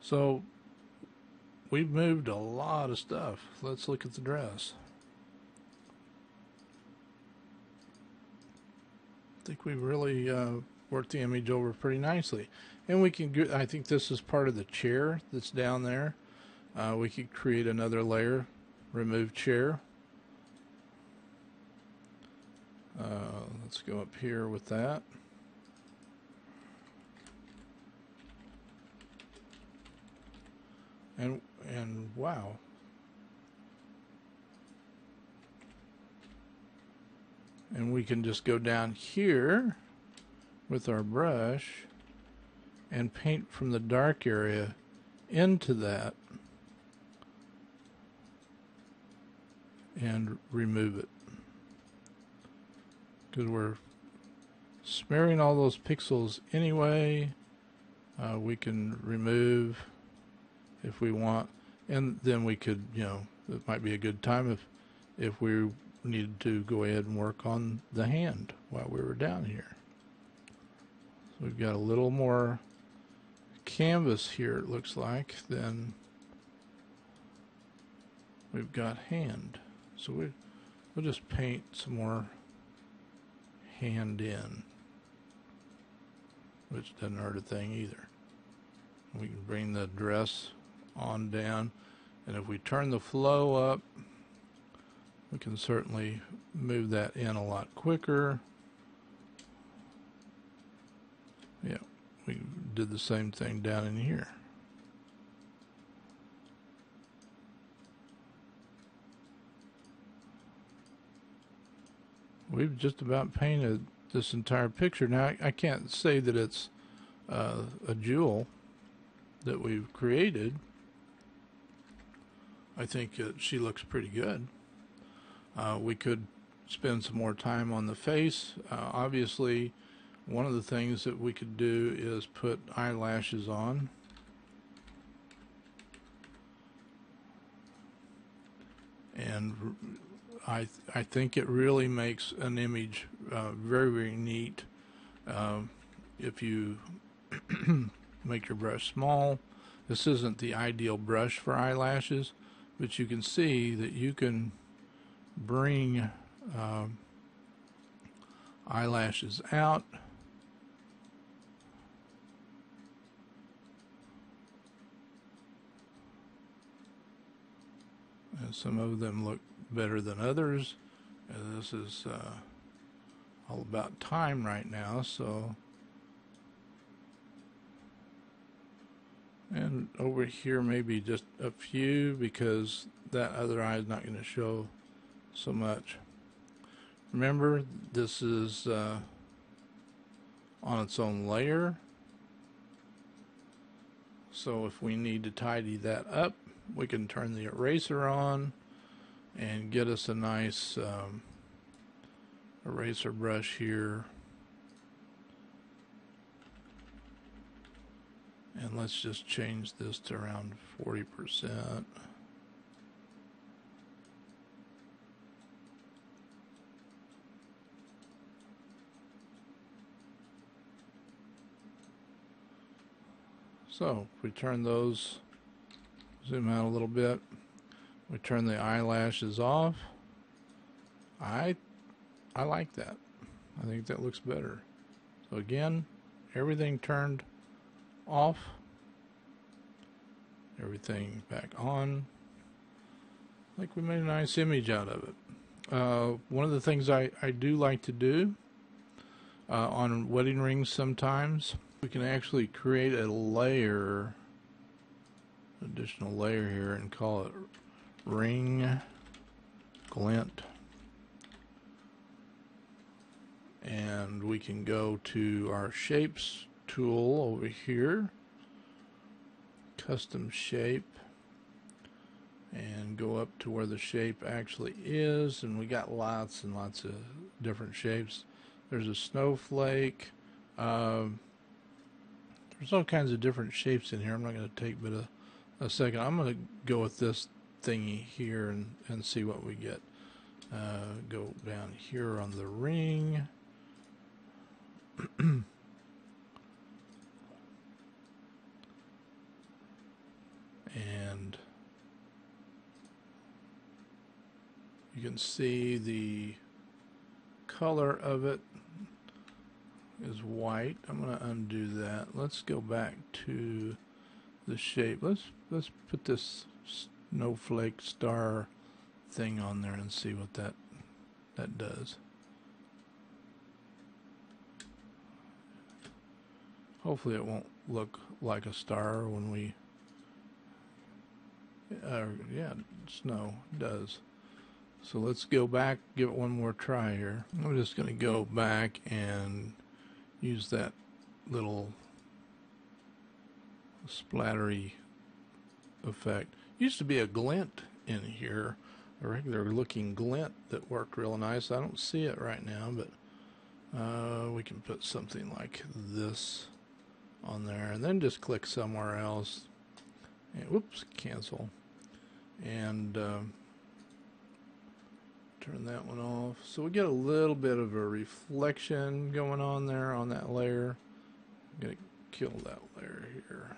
So we've moved a lot of stuff. Let's look at the dress. I think we really uh, worked the image over pretty nicely. And we can, I think this is part of the chair that's down there. Uh, we could create another layer, remove chair. Uh, let's go up here with that. And, and wow. And we can just go down here with our brush and paint from the dark area into that and remove it. Because we're smearing all those pixels anyway. Uh, we can remove if we want. And then we could you know it might be a good time if if we needed to go ahead and work on the hand while we were down here. So we've got a little more canvas here, it looks like, then we've got hand. So we, we'll just paint some more hand in, which doesn't hurt a thing either. We can bring the dress on down, and if we turn the flow up, we can certainly move that in a lot quicker. Yeah, we did the same thing down in here. We've just about painted this entire picture. Now, I, I can't say that it's uh, a jewel that we've created. I think she looks pretty good. Uh, we could spend some more time on the face. Uh, obviously, one of the things that we could do is put eyelashes on. And I, th I think it really makes an image uh, very, very neat. Um, if you make your brush small, this isn't the ideal brush for eyelashes, but you can see that you can bring um, eyelashes out. And some of them look better than others. And this is uh, all about time right now, so. And over here, maybe just a few because that other eye is not going to show so much. Remember, this is uh, on its own layer. So if we need to tidy that up, we can turn the eraser on and get us a nice um, eraser brush here. And let's just change this to around 40%. So we turn those, zoom out a little bit, we turn the eyelashes off. I, I like that. I think that looks better. So again, everything turned off, everything back on. I think we made a nice image out of it. Uh, one of the things I, I do like to do uh, on wedding rings sometimes we can actually create a layer, additional layer here, and call it ring glint. And we can go to our shapes tool over here, custom shape, and go up to where the shape actually is. And we got lots and lots of different shapes. There's a snowflake. Um, there's all kinds of different shapes in here. I'm not going to take but a, a second. I'm going to go with this thingy here and, and see what we get. Uh, go down here on the ring. and you can see the color of it is white. I'm going to undo that. Let's go back to the shape. Let's let's put this snowflake star thing on there and see what that that does. Hopefully it won't look like a star when we uh, yeah, snow does. So let's go back, give it one more try here. I'm just going to go back and use that little splattery effect. Used to be a glint in here, a regular looking glint that worked real nice. I don't see it right now, but uh, we can put something like this on there and then just click somewhere else. And, whoops, cancel. And um, turn that one off. So we get a little bit of a reflection going on there on that layer. I'm going to kill that layer here.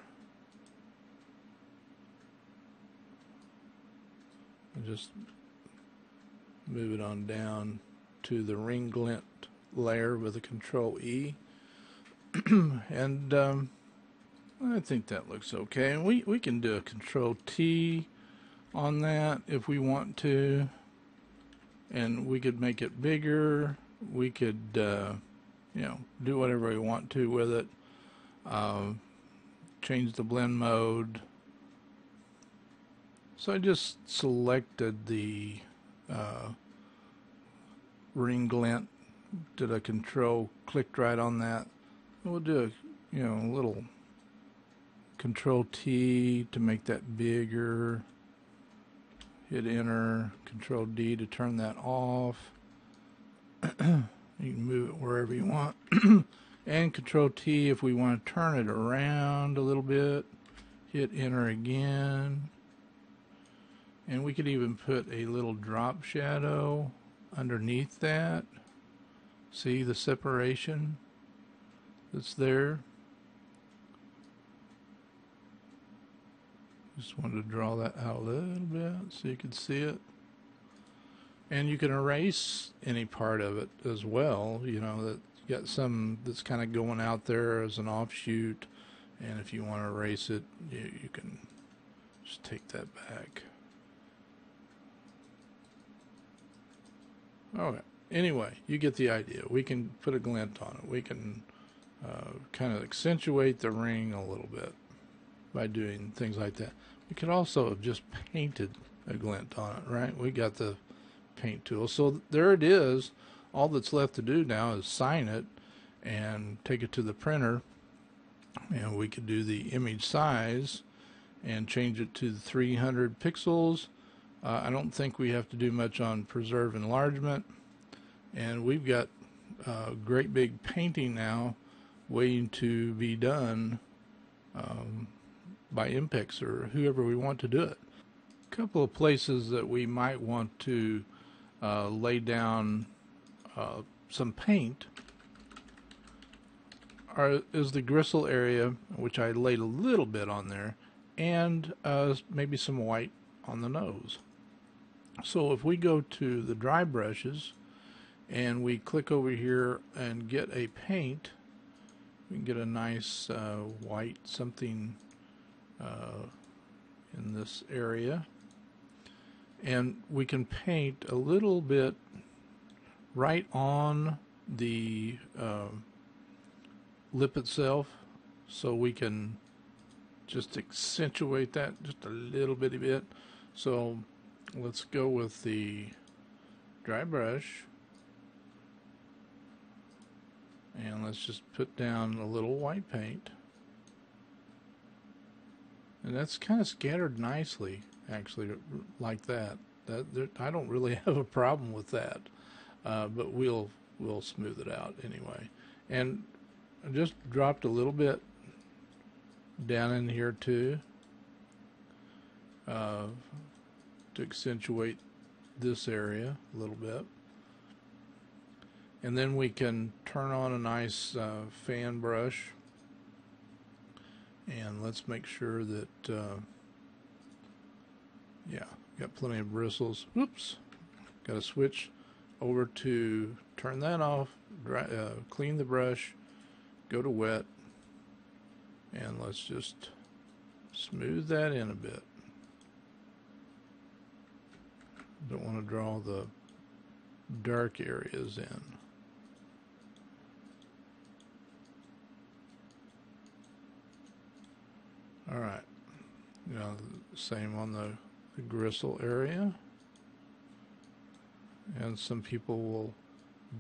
Just move it on down to the ring glint layer with a control E. and um, I think that looks okay. And we, we can do a control T on that if we want to. And we could make it bigger. We could, uh, you know, do whatever we want to with it. Uh, change the blend mode. So I just selected the uh, ring glint, did a control, clicked right on that. We'll do a, you know, a little control T to make that bigger. Hit enter, control D to turn that off. you can move it wherever you want. and control T if we want to turn it around a little bit. Hit enter again. And we could even put a little drop shadow underneath that. See the separation that's there? Just wanted to draw that out a little bit so you could see it. And you can erase any part of it as well, you know, that you got some that's kind of going out there as an offshoot. And if you want to erase it, you, you can just take that back. Okay. Anyway, you get the idea. We can put a glint on it. We can uh, kind of accentuate the ring a little bit by doing things like that. We could also have just painted a glint on it, right? We got the paint tool. So there it is. All that's left to do now is sign it and take it to the printer. And we could do the image size and change it to 300 pixels. Uh, I don't think we have to do much on preserve enlargement. And we've got a uh, great big painting now waiting to be done. Um, by Impex or whoever we want to do it. A couple of places that we might want to uh, lay down uh, some paint are, is the gristle area, which I laid a little bit on there, and uh, maybe some white on the nose. So if we go to the dry brushes and we click over here and get a paint, we can get a nice uh, white something uh, in this area. And we can paint a little bit right on the uh, lip itself so we can just accentuate that just a little bitty bit. So let's go with the dry brush and let's just put down a little white paint. And that's kind of scattered nicely, actually, like that. That there, I don't really have a problem with that, uh, but we'll we'll smooth it out anyway. And I just dropped a little bit down in here too uh, to accentuate this area a little bit. And then we can turn on a nice uh, fan brush. And let's make sure that uh, yeah got plenty of bristles. Whoops got to switch over to turn that off dry, uh, clean the brush go to wet and let's just smooth that in a bit don't want to draw the dark areas in All right. You know, same on the, the gristle area. And some people will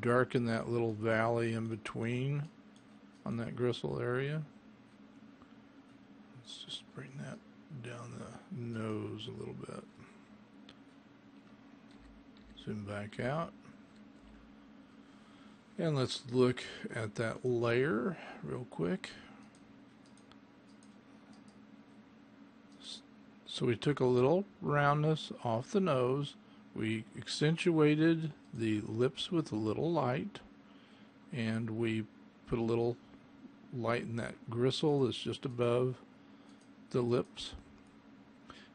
darken that little valley in between on that gristle area. Let's just bring that down the nose a little bit. Zoom back out. And let's look at that layer real quick. So we took a little roundness off the nose, We accentuated the lips with a little light, and we put a little light in that gristle that's just above the lips.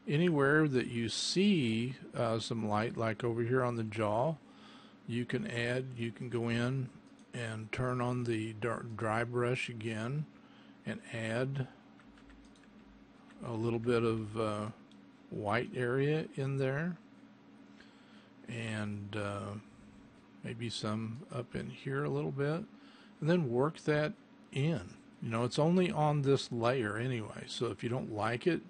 Anywhere that you see uh, some light, like over here on the jaw, you can add, you can go in and turn on the dark dry brush again and add a little bit of uh, white area in there. And uh, maybe some up in here a little bit. And then work that in. You know it's only on this layer anyway. So if you don't like it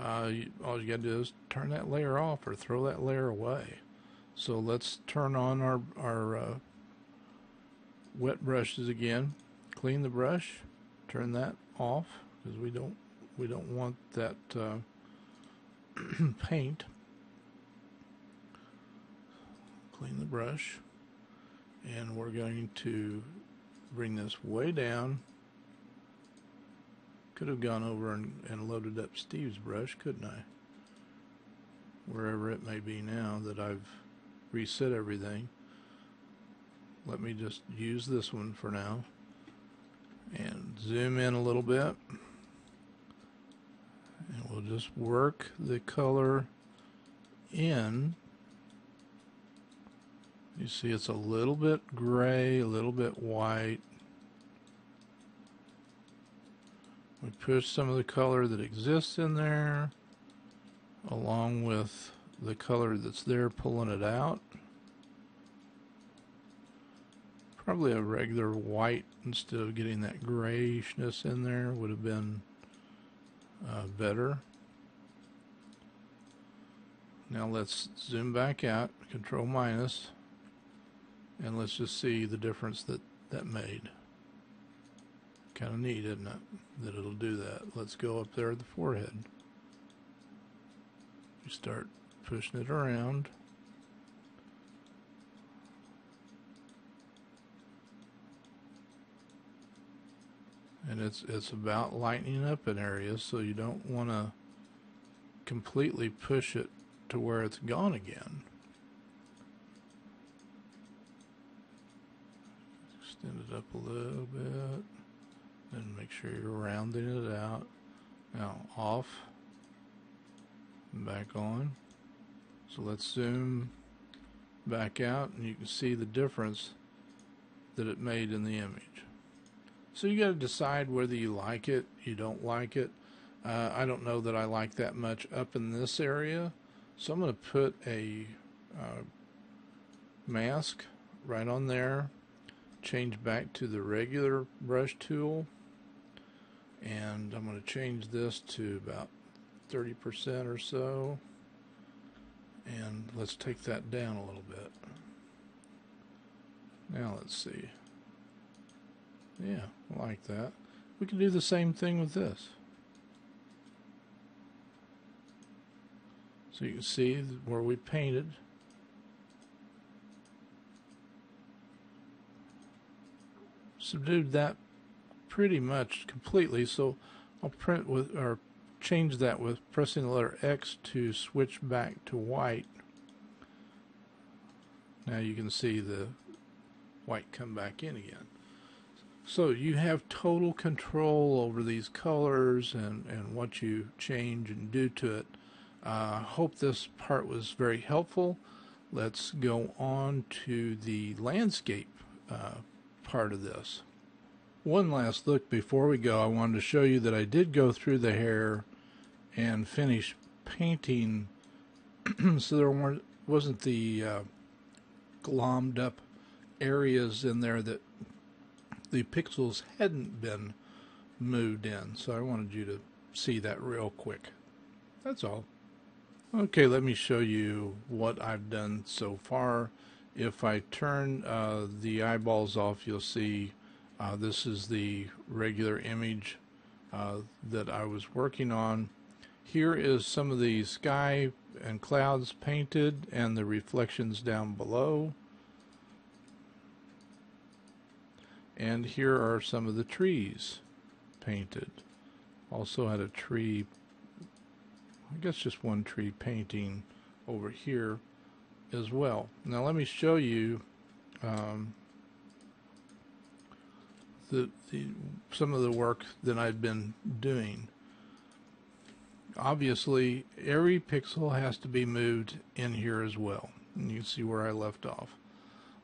uh, you, all you got to do is turn that layer off or throw that layer away so let's turn on our, our uh, wet brushes again. Clean the brush, turn that off because we don't we don't want that uh, paint. Clean the brush and we're going to bring this way down. Could have gone over and, and loaded up Steve's brush, couldn't I? Wherever it may be now that I've reset everything. Let me just use this one for now and zoom in a little bit and we'll just work the color in you see it's a little bit gray a little bit white we push some of the color that exists in there along with the color that's there pulling it out. Probably a regular white instead of getting that grayishness in there would have been uh, better. Now let's zoom back out, control minus, and let's just see the difference that that made. Kind of neat, isn't it? That it'll do that. Let's go up there at the forehead. You start pushing it around. And it's it's about lightening up an area so you don't want to completely push it to where it's gone again. Extend it up a little bit and make sure you're rounding it out. Now off, back on. So let's zoom back out and you can see the difference that it made in the image. So you got to decide whether you like it, you don't like it. Uh, I don't know that I like that much up in this area. So I'm going to put a uh, mask right on there, change back to the regular brush tool, and I'm going to change this to about 30% or so and let's take that down a little bit. Now let's see. Yeah, like that. We can do the same thing with this. So you can see where we painted. Subdued that pretty much completely, so I'll print with, or change that with pressing the letter X to switch back to white. Now you can see the white come back in again. So you have total control over these colors and, and what you change and do to it. I uh, hope this part was very helpful. Let's go on to the landscape uh, part of this. One last look before we go, I wanted to show you that I did go through the hair and finish painting so there weren't, wasn't the uh, glommed up areas in there that the pixels hadn't been moved in. So I wanted you to see that real quick. That's all. Okay, let me show you what I've done so far. If I turn uh, the eyeballs off, you'll see uh, this is the regular image uh, that I was working on. Here is some of the sky and clouds painted and the reflections down below. And here are some of the trees painted. Also had a tree, I guess just one tree painting over here. as well. Now let me show you um, the, the, some of the work that I've been doing. Obviously, every pixel has to be moved in here as well. And you see where I left off.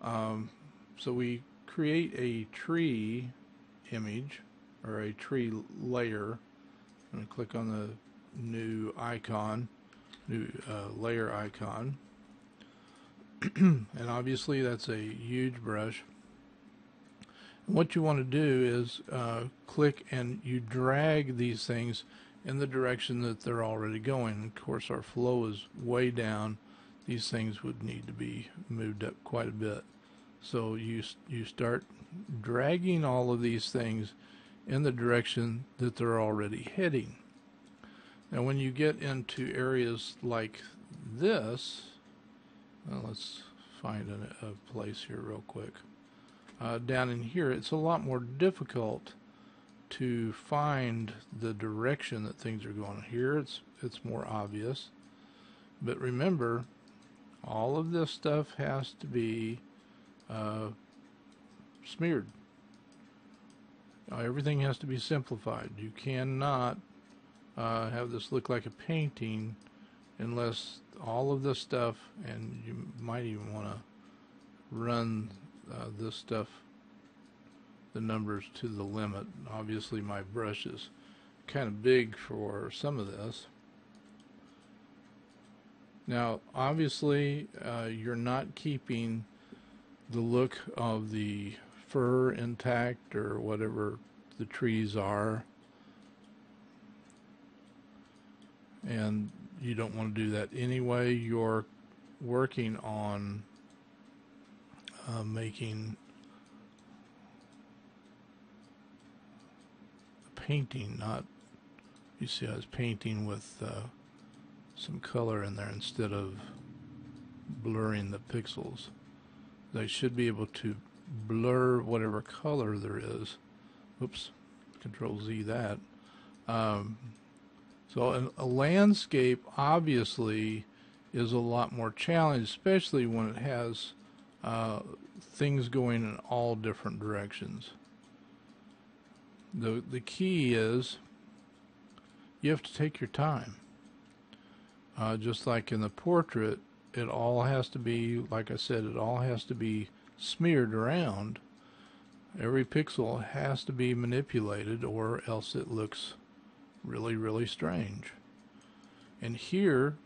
Um, so we create a tree image or a tree layer. I'm going to click on the new icon, new uh, layer icon. and obviously that's a huge brush. What you want to do is uh, click and you drag these things in the direction that they're already going. Of course our flow is way down. These things would need to be moved up quite a bit. So you, you start dragging all of these things in the direction that they're already heading. Now when you get into areas like this, well, let's find a, a, place here real quick. Uh, down in here, it's a lot more difficult to find the direction that things are going. Here, it's it's more obvious, but remember, all of this stuff has to be uh, smeared. Everything has to be simplified. You cannot uh, have this look like a painting unless all of this stuff, and you might even want to run uh, this stuff, the numbers to the limit. Obviously my brush is kind of big for some of this. Now, obviously, uh, you're not keeping the look of the fir intact or whatever the trees are. And you don't want to do that anyway. You're working on uh, making a painting, not, you see I was painting with uh, some color in there instead of blurring the pixels. They should be able to blur whatever color there is. Oops, Control Z that. Um, so a landscape obviously is a lot more challenging, especially when it has uh, things going in all different directions. The, the key is you have to take your time. Uh, just like in the portrait, it all has to be, like I said, it all has to be smeared around. Every pixel has to be manipulated or else it looks really, really strange. And here,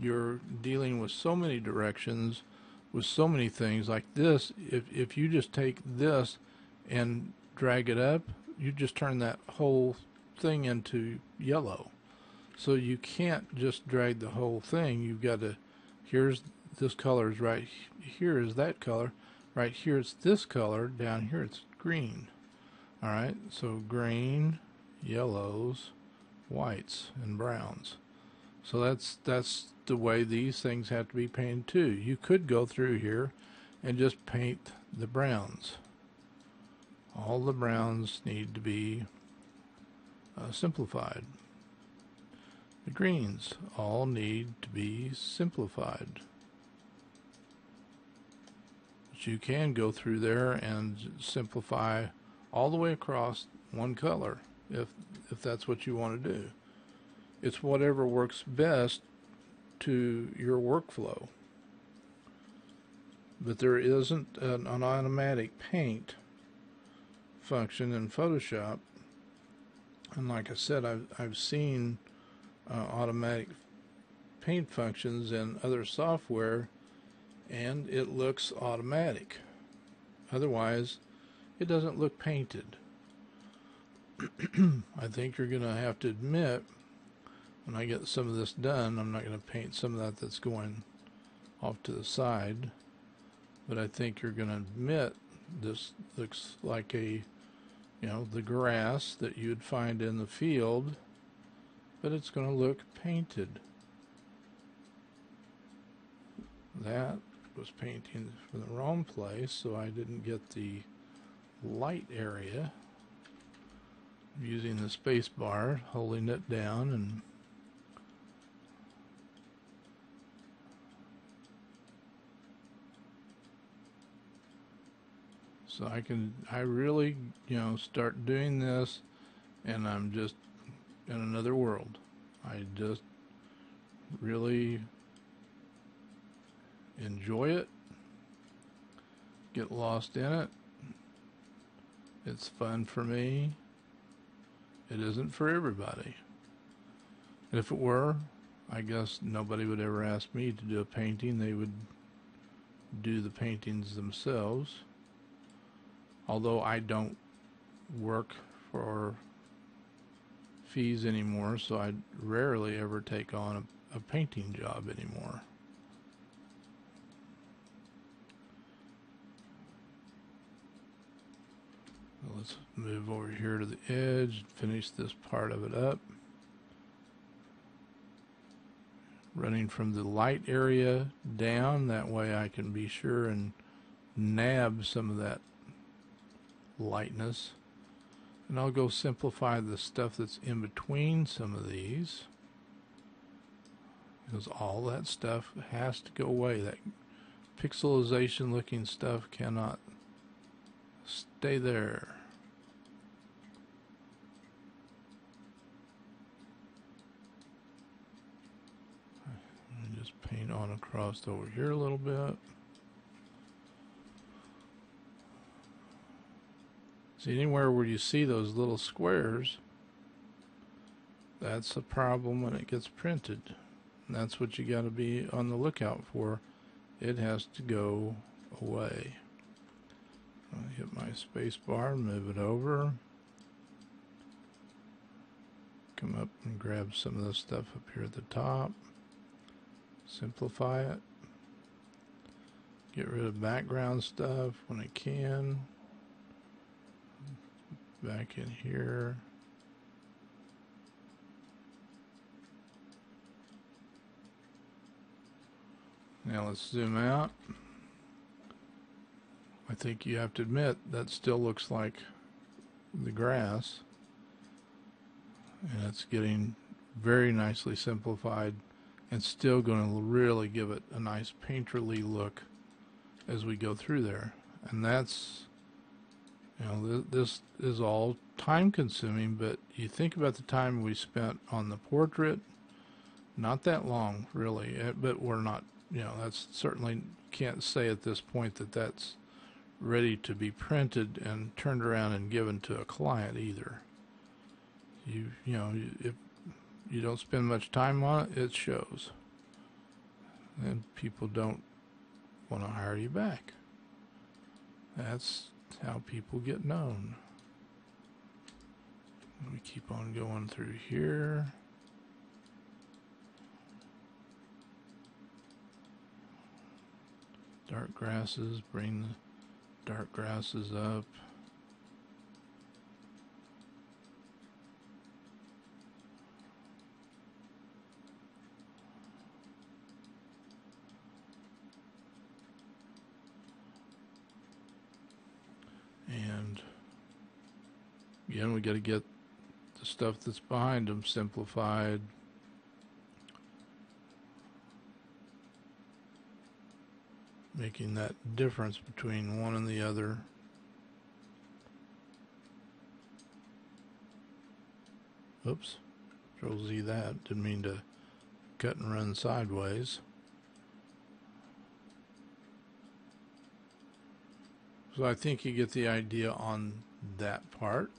you're dealing with so many directions, with so many things like this. If, if you just take this and drag it up, you just turn that whole thing into yellow. So you can't just drag the whole thing. You've got to, here's this color is right here is that color. Right here it's this color. Down here it's green. Alright, so green, yellows, whites and browns. So that's that's the way these things have to be painted too. You could go through here and just paint the browns. All the browns need to be uh, simplified. The greens all need to be simplified. But you can go through there and simplify all the way across one color if if that's what you want to do. It's whatever works best to your workflow. But there isn't an, an automatic paint function in Photoshop. And like I said, I've, I've seen uh, automatic paint functions in other software and it looks automatic. Otherwise, it doesn't look painted. I think you're going to have to admit when I get some of this done, I'm not going to paint some of that that's going off to the side. But I think you're going to admit this looks like a, you know, the grass that you'd find in the field, but it's going to look painted. That was painting from the wrong place, so I didn't get the light area I'm using the space bar, holding it down and So I can, I really, you know, start doing this and I'm just in another world. I just really enjoy it, get lost in it. It's fun for me. It isn't for everybody. If it were, I guess nobody would ever ask me to do a painting. They would do the paintings themselves. Although I don't work for fees anymore, so I rarely ever take on a, a painting job anymore. Let's move over here to the edge, finish this part of it up. Running from the light area down, that way I can be sure and nab some of that lightness. And I'll go simplify the stuff that's in between some of these. Because all that stuff has to go away. That pixelization looking stuff cannot stay there. Just paint on across over here a little bit. Anywhere where you see those little squares, that's a problem when it gets printed. And that's what you got to be on the lookout for. It has to go away. I'll hit my space bar, move it over. Come up and grab some of this stuff up here at the top. Simplify it. Get rid of background stuff when I can back in here. Now let's zoom out. I think you have to admit that still looks like the grass. And it's getting very nicely simplified and still going to really give it a nice painterly look as we go through there. And that's you know, th this is all time consuming, but you think about the time we spent on the portrait, not that long, really, eh, but we're not, you know, that's certainly can't say at this point that that's ready to be printed and turned around and given to a client either. You, you know, if you don't spend much time on it, it shows. And people don't want to hire you back. That's how people get known. We keep on going through here. Dark grasses, bring the dark grasses up. And again, we got to get the stuff that's behind them simplified. Making that difference between one and the other. Oops, Control Z that. Didn't mean to cut and run sideways. So I think you get the idea on that part.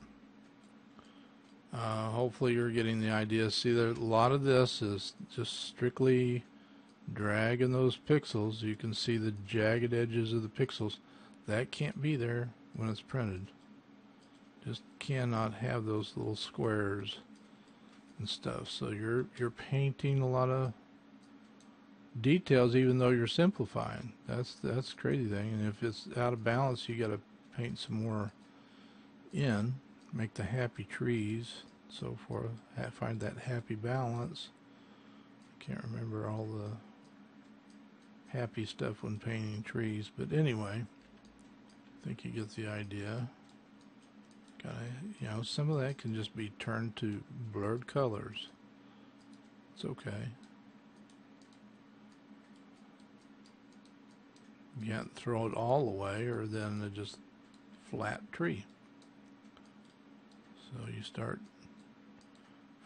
Uh, hopefully you're getting the idea. See, there, a lot of this is just strictly dragging those pixels. You can see the jagged edges of the pixels. That can't be there when it's printed. Just cannot have those little squares and stuff. So you're you're painting a lot of details even though you're simplifying. That's that's crazy thing. And if it's out of balance, you got to paint some more in make the happy trees, so forth. Find that happy balance. I can't remember all the happy stuff when painting trees, but anyway, I think you get the idea. Gotta, you know, some of that can just be turned to blurred colors. It's okay. Can't throw it all away, or then it just flat tree. So you start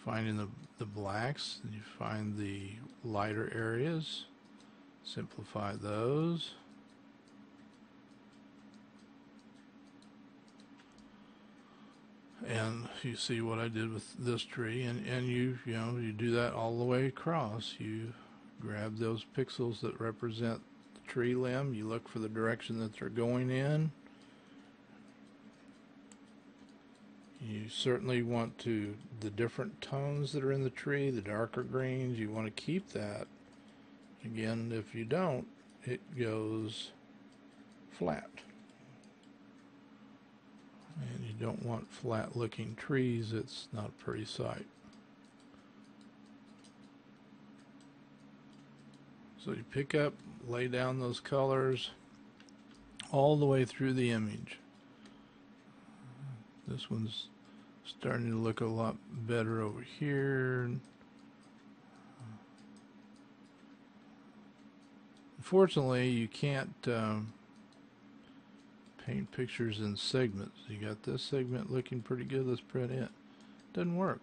finding the, the blacks, and you find the lighter areas, simplify those. and you see what I did with this tree and, and you you know you do that all the way across you grab those pixels that represent tree limb you look for the direction that they're going in. You certainly want to the different tones that are in the tree the darker greens you want to keep that. Again if you don't it goes flat. And you don't want flat looking trees, it's not a pretty sight. So you pick up, lay down those colors all the way through the image. This one's starting to look a lot better over here. Unfortunately, you can't um, paint pictures in segments. You got this segment looking pretty good. Let's print it. Doesn't work.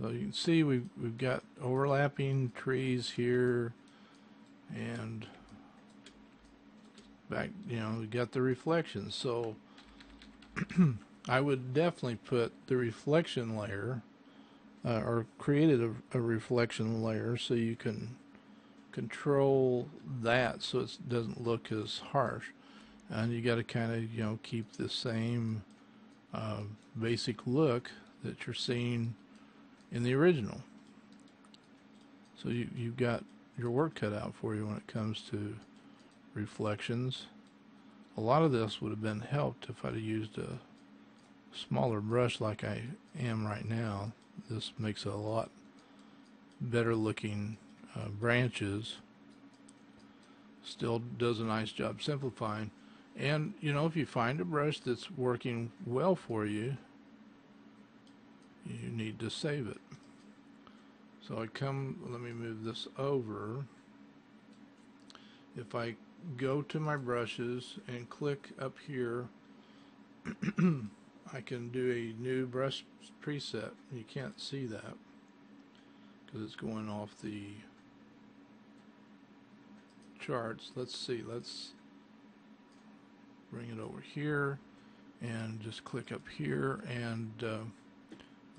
So you can see we've, we've got overlapping trees here and back, you know, we've got the reflections. So I would definitely put the reflection layer uh, or created a, a reflection layer so you can control that so it doesn't look as harsh. And you got to kind of, you know, keep the same uh, basic look that you're seeing in the original. So you, you've got your work cut out for you when it comes to reflections. A lot of this would have been helped if I'd have used a smaller brush like I am right now. This makes a lot better looking uh, branches. Still does a nice job simplifying. And, you know, if you find a brush that's working well for you, you need to save it. So I come, let me move this over. If I go to my brushes and click up here, I can do a new brush preset. You can't see that because it's going off the charts. Let's see, let's bring it over here and just click up here and uh,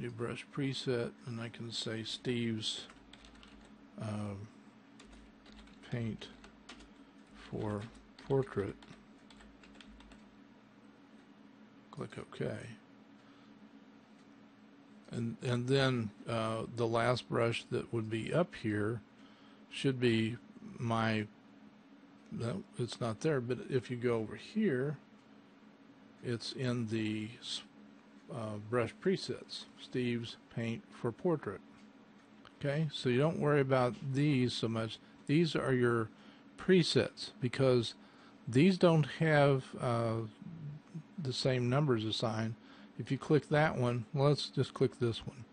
new brush preset and I can say Steve's uh, paint for portrait. Click OK. And, and then uh, the last brush that would be up here should be my no, it's not there. But if you go over here, it's in the uh, brush presets, Steve's paint for portrait. Okay, so you don't worry about these so much. These are your presets because these don't have uh, the same numbers assigned. If you click that one, let's just click this one.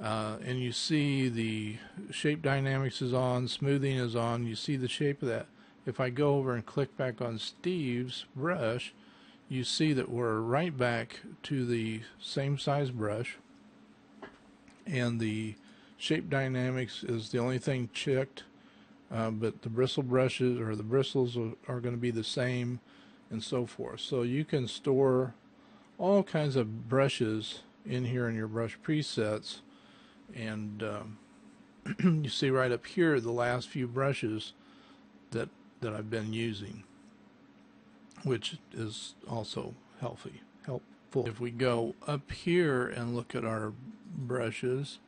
Uh, and you see the shape dynamics is on, smoothing is on, you see the shape of that if I go over and click back on Steve's brush, you see that we're right back to the same size brush and the shape dynamics is the only thing checked uh, but the bristle brushes or the bristles are, are going to be the same and so forth. So you can store all kinds of brushes in here in your brush presets and um, you see right up here the last few brushes that that I've been using, which is also healthy, helpful. If we go up here and look at our brushes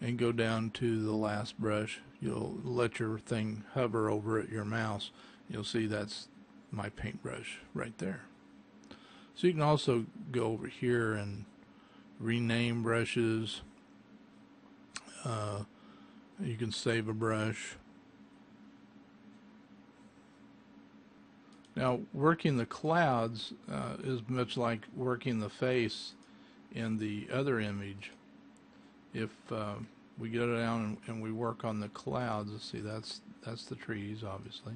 and go down to the last brush, you'll let your thing hover over it, your mouse. You'll see that's my paintbrush right there. So you can also go over here and rename brushes. Uh, you can save a brush. Now, working the clouds uh, is much like working the face in the other image. If uh, we go down and, and, we work on the clouds, let's see, that's that's the trees, obviously.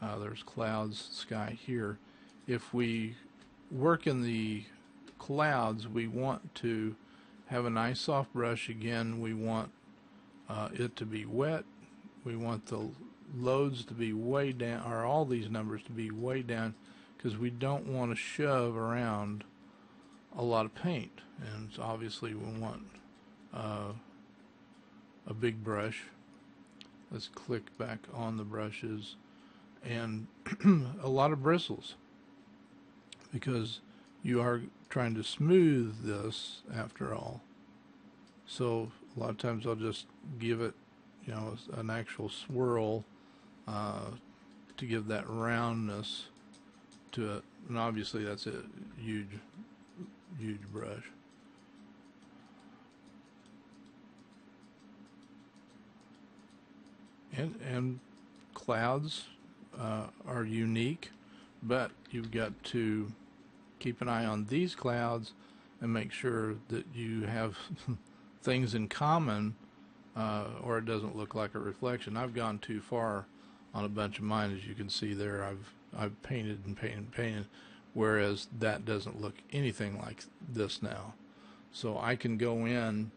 Uh, there's clouds, sky here. If we work in the clouds, we want to have a nice soft brush. Again, we want uh, it to be wet. We want the loads to be way down, or all these numbers to be way down, because we don't want to shove around a lot of paint. And obviously we want uh, a big brush. Let's click back on the brushes and a lot of bristles because you are trying to smooth this after all. So a lot of times I'll just give it, you know, an actual swirl uh, to give that roundness to it. And obviously that's a huge, huge brush. And, and clouds uh, are unique, but you've got to keep an eye on these clouds and make sure that you have things in common uh, or it doesn't look like a reflection. I've gone too far on a bunch of mine as you can see there. I've I've painted and painted and painted whereas that doesn't look anything like this now. So I can go in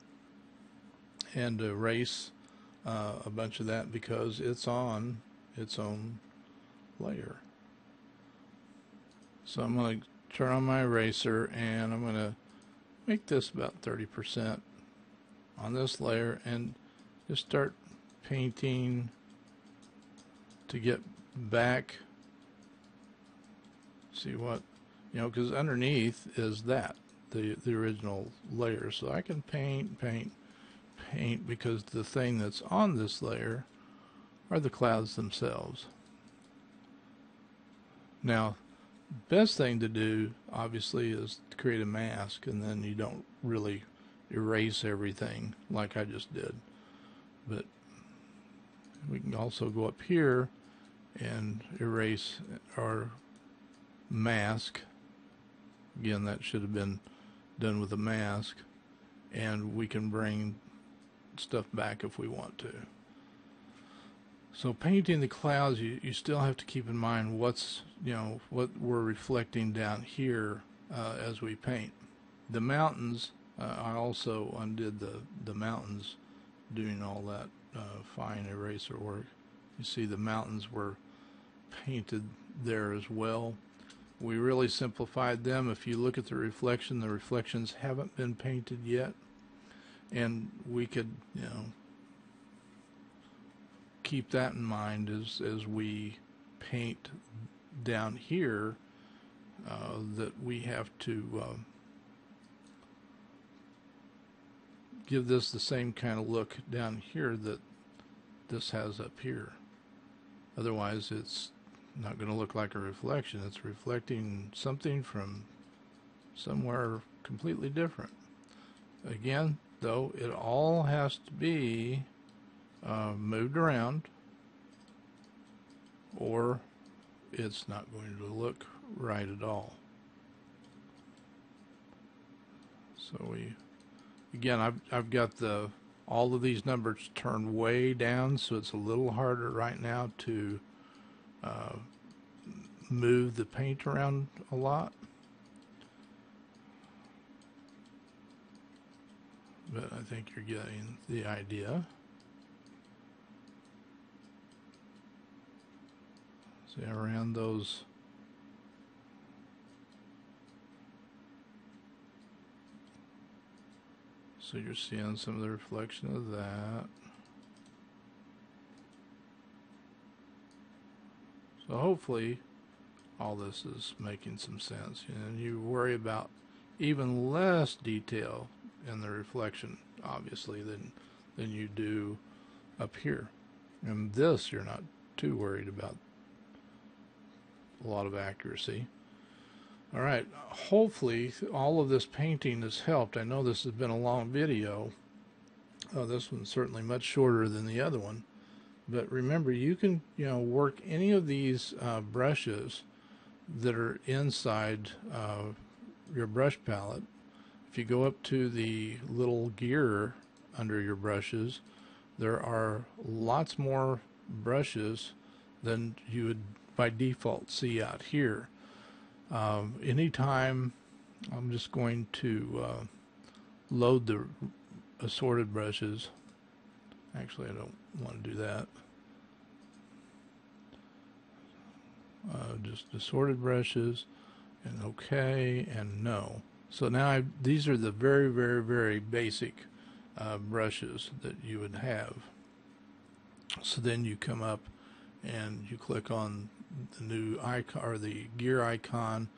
and erase uh, a bunch of that because it's on its own layer. So I'm going to turn on my eraser and I'm going to make this about 30% on this layer and just start painting to get back see what you know because underneath is that the the original layer so I can paint paint paint because the thing that's on this layer are the clouds themselves now best thing to do, obviously, is to create a mask, and then you don't really erase everything like I just did. But we can also go up here and erase our mask. Again, that should have been done with a mask, and we can bring stuff back if we want to. So painting the clouds, you, you still have to keep in mind what's, you know, what we're reflecting down here uh, as we paint. The mountains, uh, I also undid the, the mountains doing all that fine eraser work. You see the mountains were painted there as well. We really simplified them. If you look at the reflection, the reflections haven't been painted yet. And we could, you know, keep that in mind as as we paint down here uh, that we have to uh, give this the same kind of look down here that this has up here. Otherwise, it's not going to look like a reflection. It's reflecting something from somewhere completely different. Again, though, it all has to be uh, moved around or it's not going to look right at all. So we, again, I've, I've got the, all of these numbers turn way down, so it's a little harder right now to uh, move the paint around a lot. But I think you're getting the idea. See, around those So you're seeing some of the reflection of that. So hopefully all this is making some sense. And you worry about even less detail in the reflection, obviously, than than you do up here. And this you're not too worried about a lot of accuracy. All right, hopefully all of this painting has helped. I know this has been a long video. Uh, this one's certainly much shorter than the other one. But remember, you can you know work any of these uh, brushes that are inside uh, your brush palette. If you go up to the little gear under your brushes, there are lots more brushes than you would by default see out here. Um, anytime I'm just going to uh, load the assorted brushes. Actually, I don't want to do that. Uh, just assorted brushes and okay and no. So now I, these are the very, very, very basic uh, brushes that you would have. So then you come up and you click on the new icon or the gear icon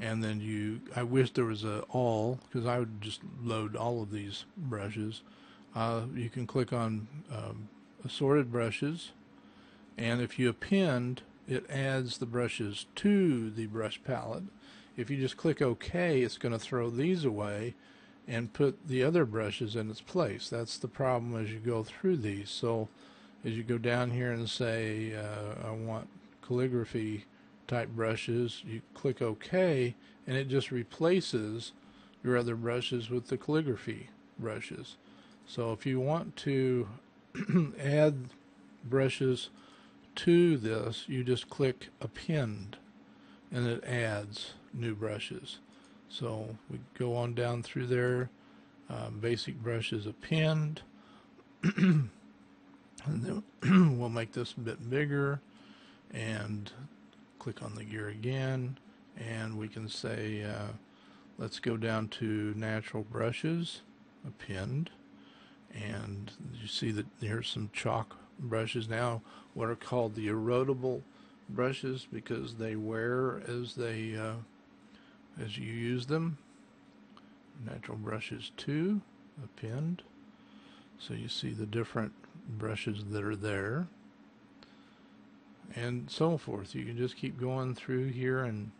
and then you I wish there was a all because I would just load all of these brushes. Uh, you can click on um, assorted brushes and if you append it adds the brushes to the brush palette. If you just click OK it's going to throw these away and put the other brushes in its place. That's the problem as you go through these. So as you go down here and say uh, I want calligraphy type brushes, you click OK, and it just replaces your other brushes with the calligraphy brushes. So if you want to add brushes to this, you just click Append, and it adds new brushes. So we go on down through there, um, basic brushes append, and then we'll make this a bit bigger, and click on the gear again and we can say uh, let's go down to natural brushes append and you see that there's some chalk brushes. Now what are called the erodible brushes because they wear as they uh, as you use them. Natural brushes 2 append. So you see the different brushes that are there and so forth. You can just keep going through here and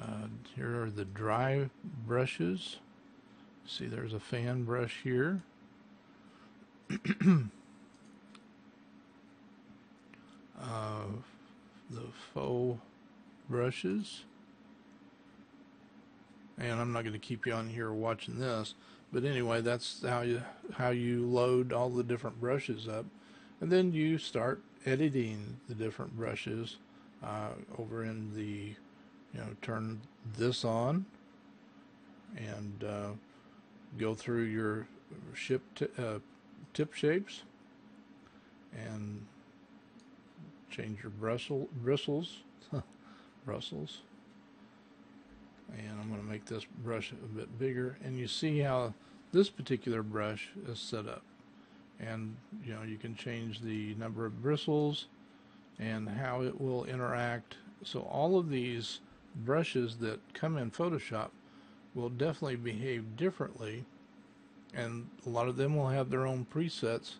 uh, here are the dry brushes. See there's a fan brush here. uh, the faux brushes. And I'm not going to keep you on here watching this, but anyway, that's how you how you load all the different brushes up, and then you start editing the different brushes uh, over in the, you know, turn this on and uh, go through your ship uh, tip shapes and change your bristle bristles bristles. And I'm going to make this brush a bit bigger. And you see how this particular brush is set up and you know you can change the number of bristles and how it will interact. So all of these brushes that come in Photoshop will definitely behave differently and a lot of them will have their own presets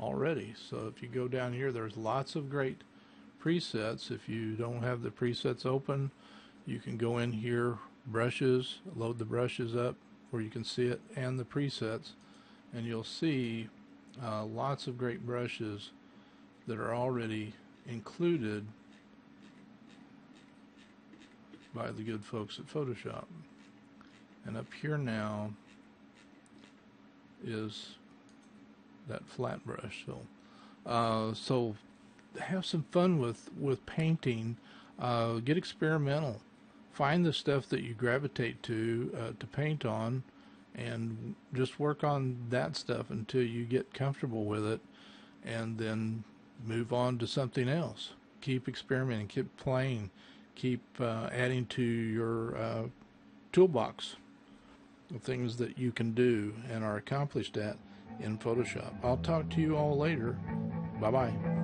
already. So if you go down here there's lots of great presets. If you don't have the presets open you can go in here brushes load the brushes up where you can see it and the presets and you'll see uh, lots of great brushes that are already included by the good folks at Photoshop. And up here now is that flat brush. So, uh, so have some fun with with painting. Uh, get experimental. Find the stuff that you gravitate to uh, to paint on and just work on that stuff until you get comfortable with it and then move on to something else keep experimenting keep playing keep uh, adding to your uh, toolbox of things that you can do and are accomplished at in Photoshop. I'll talk to you all later. Bye bye.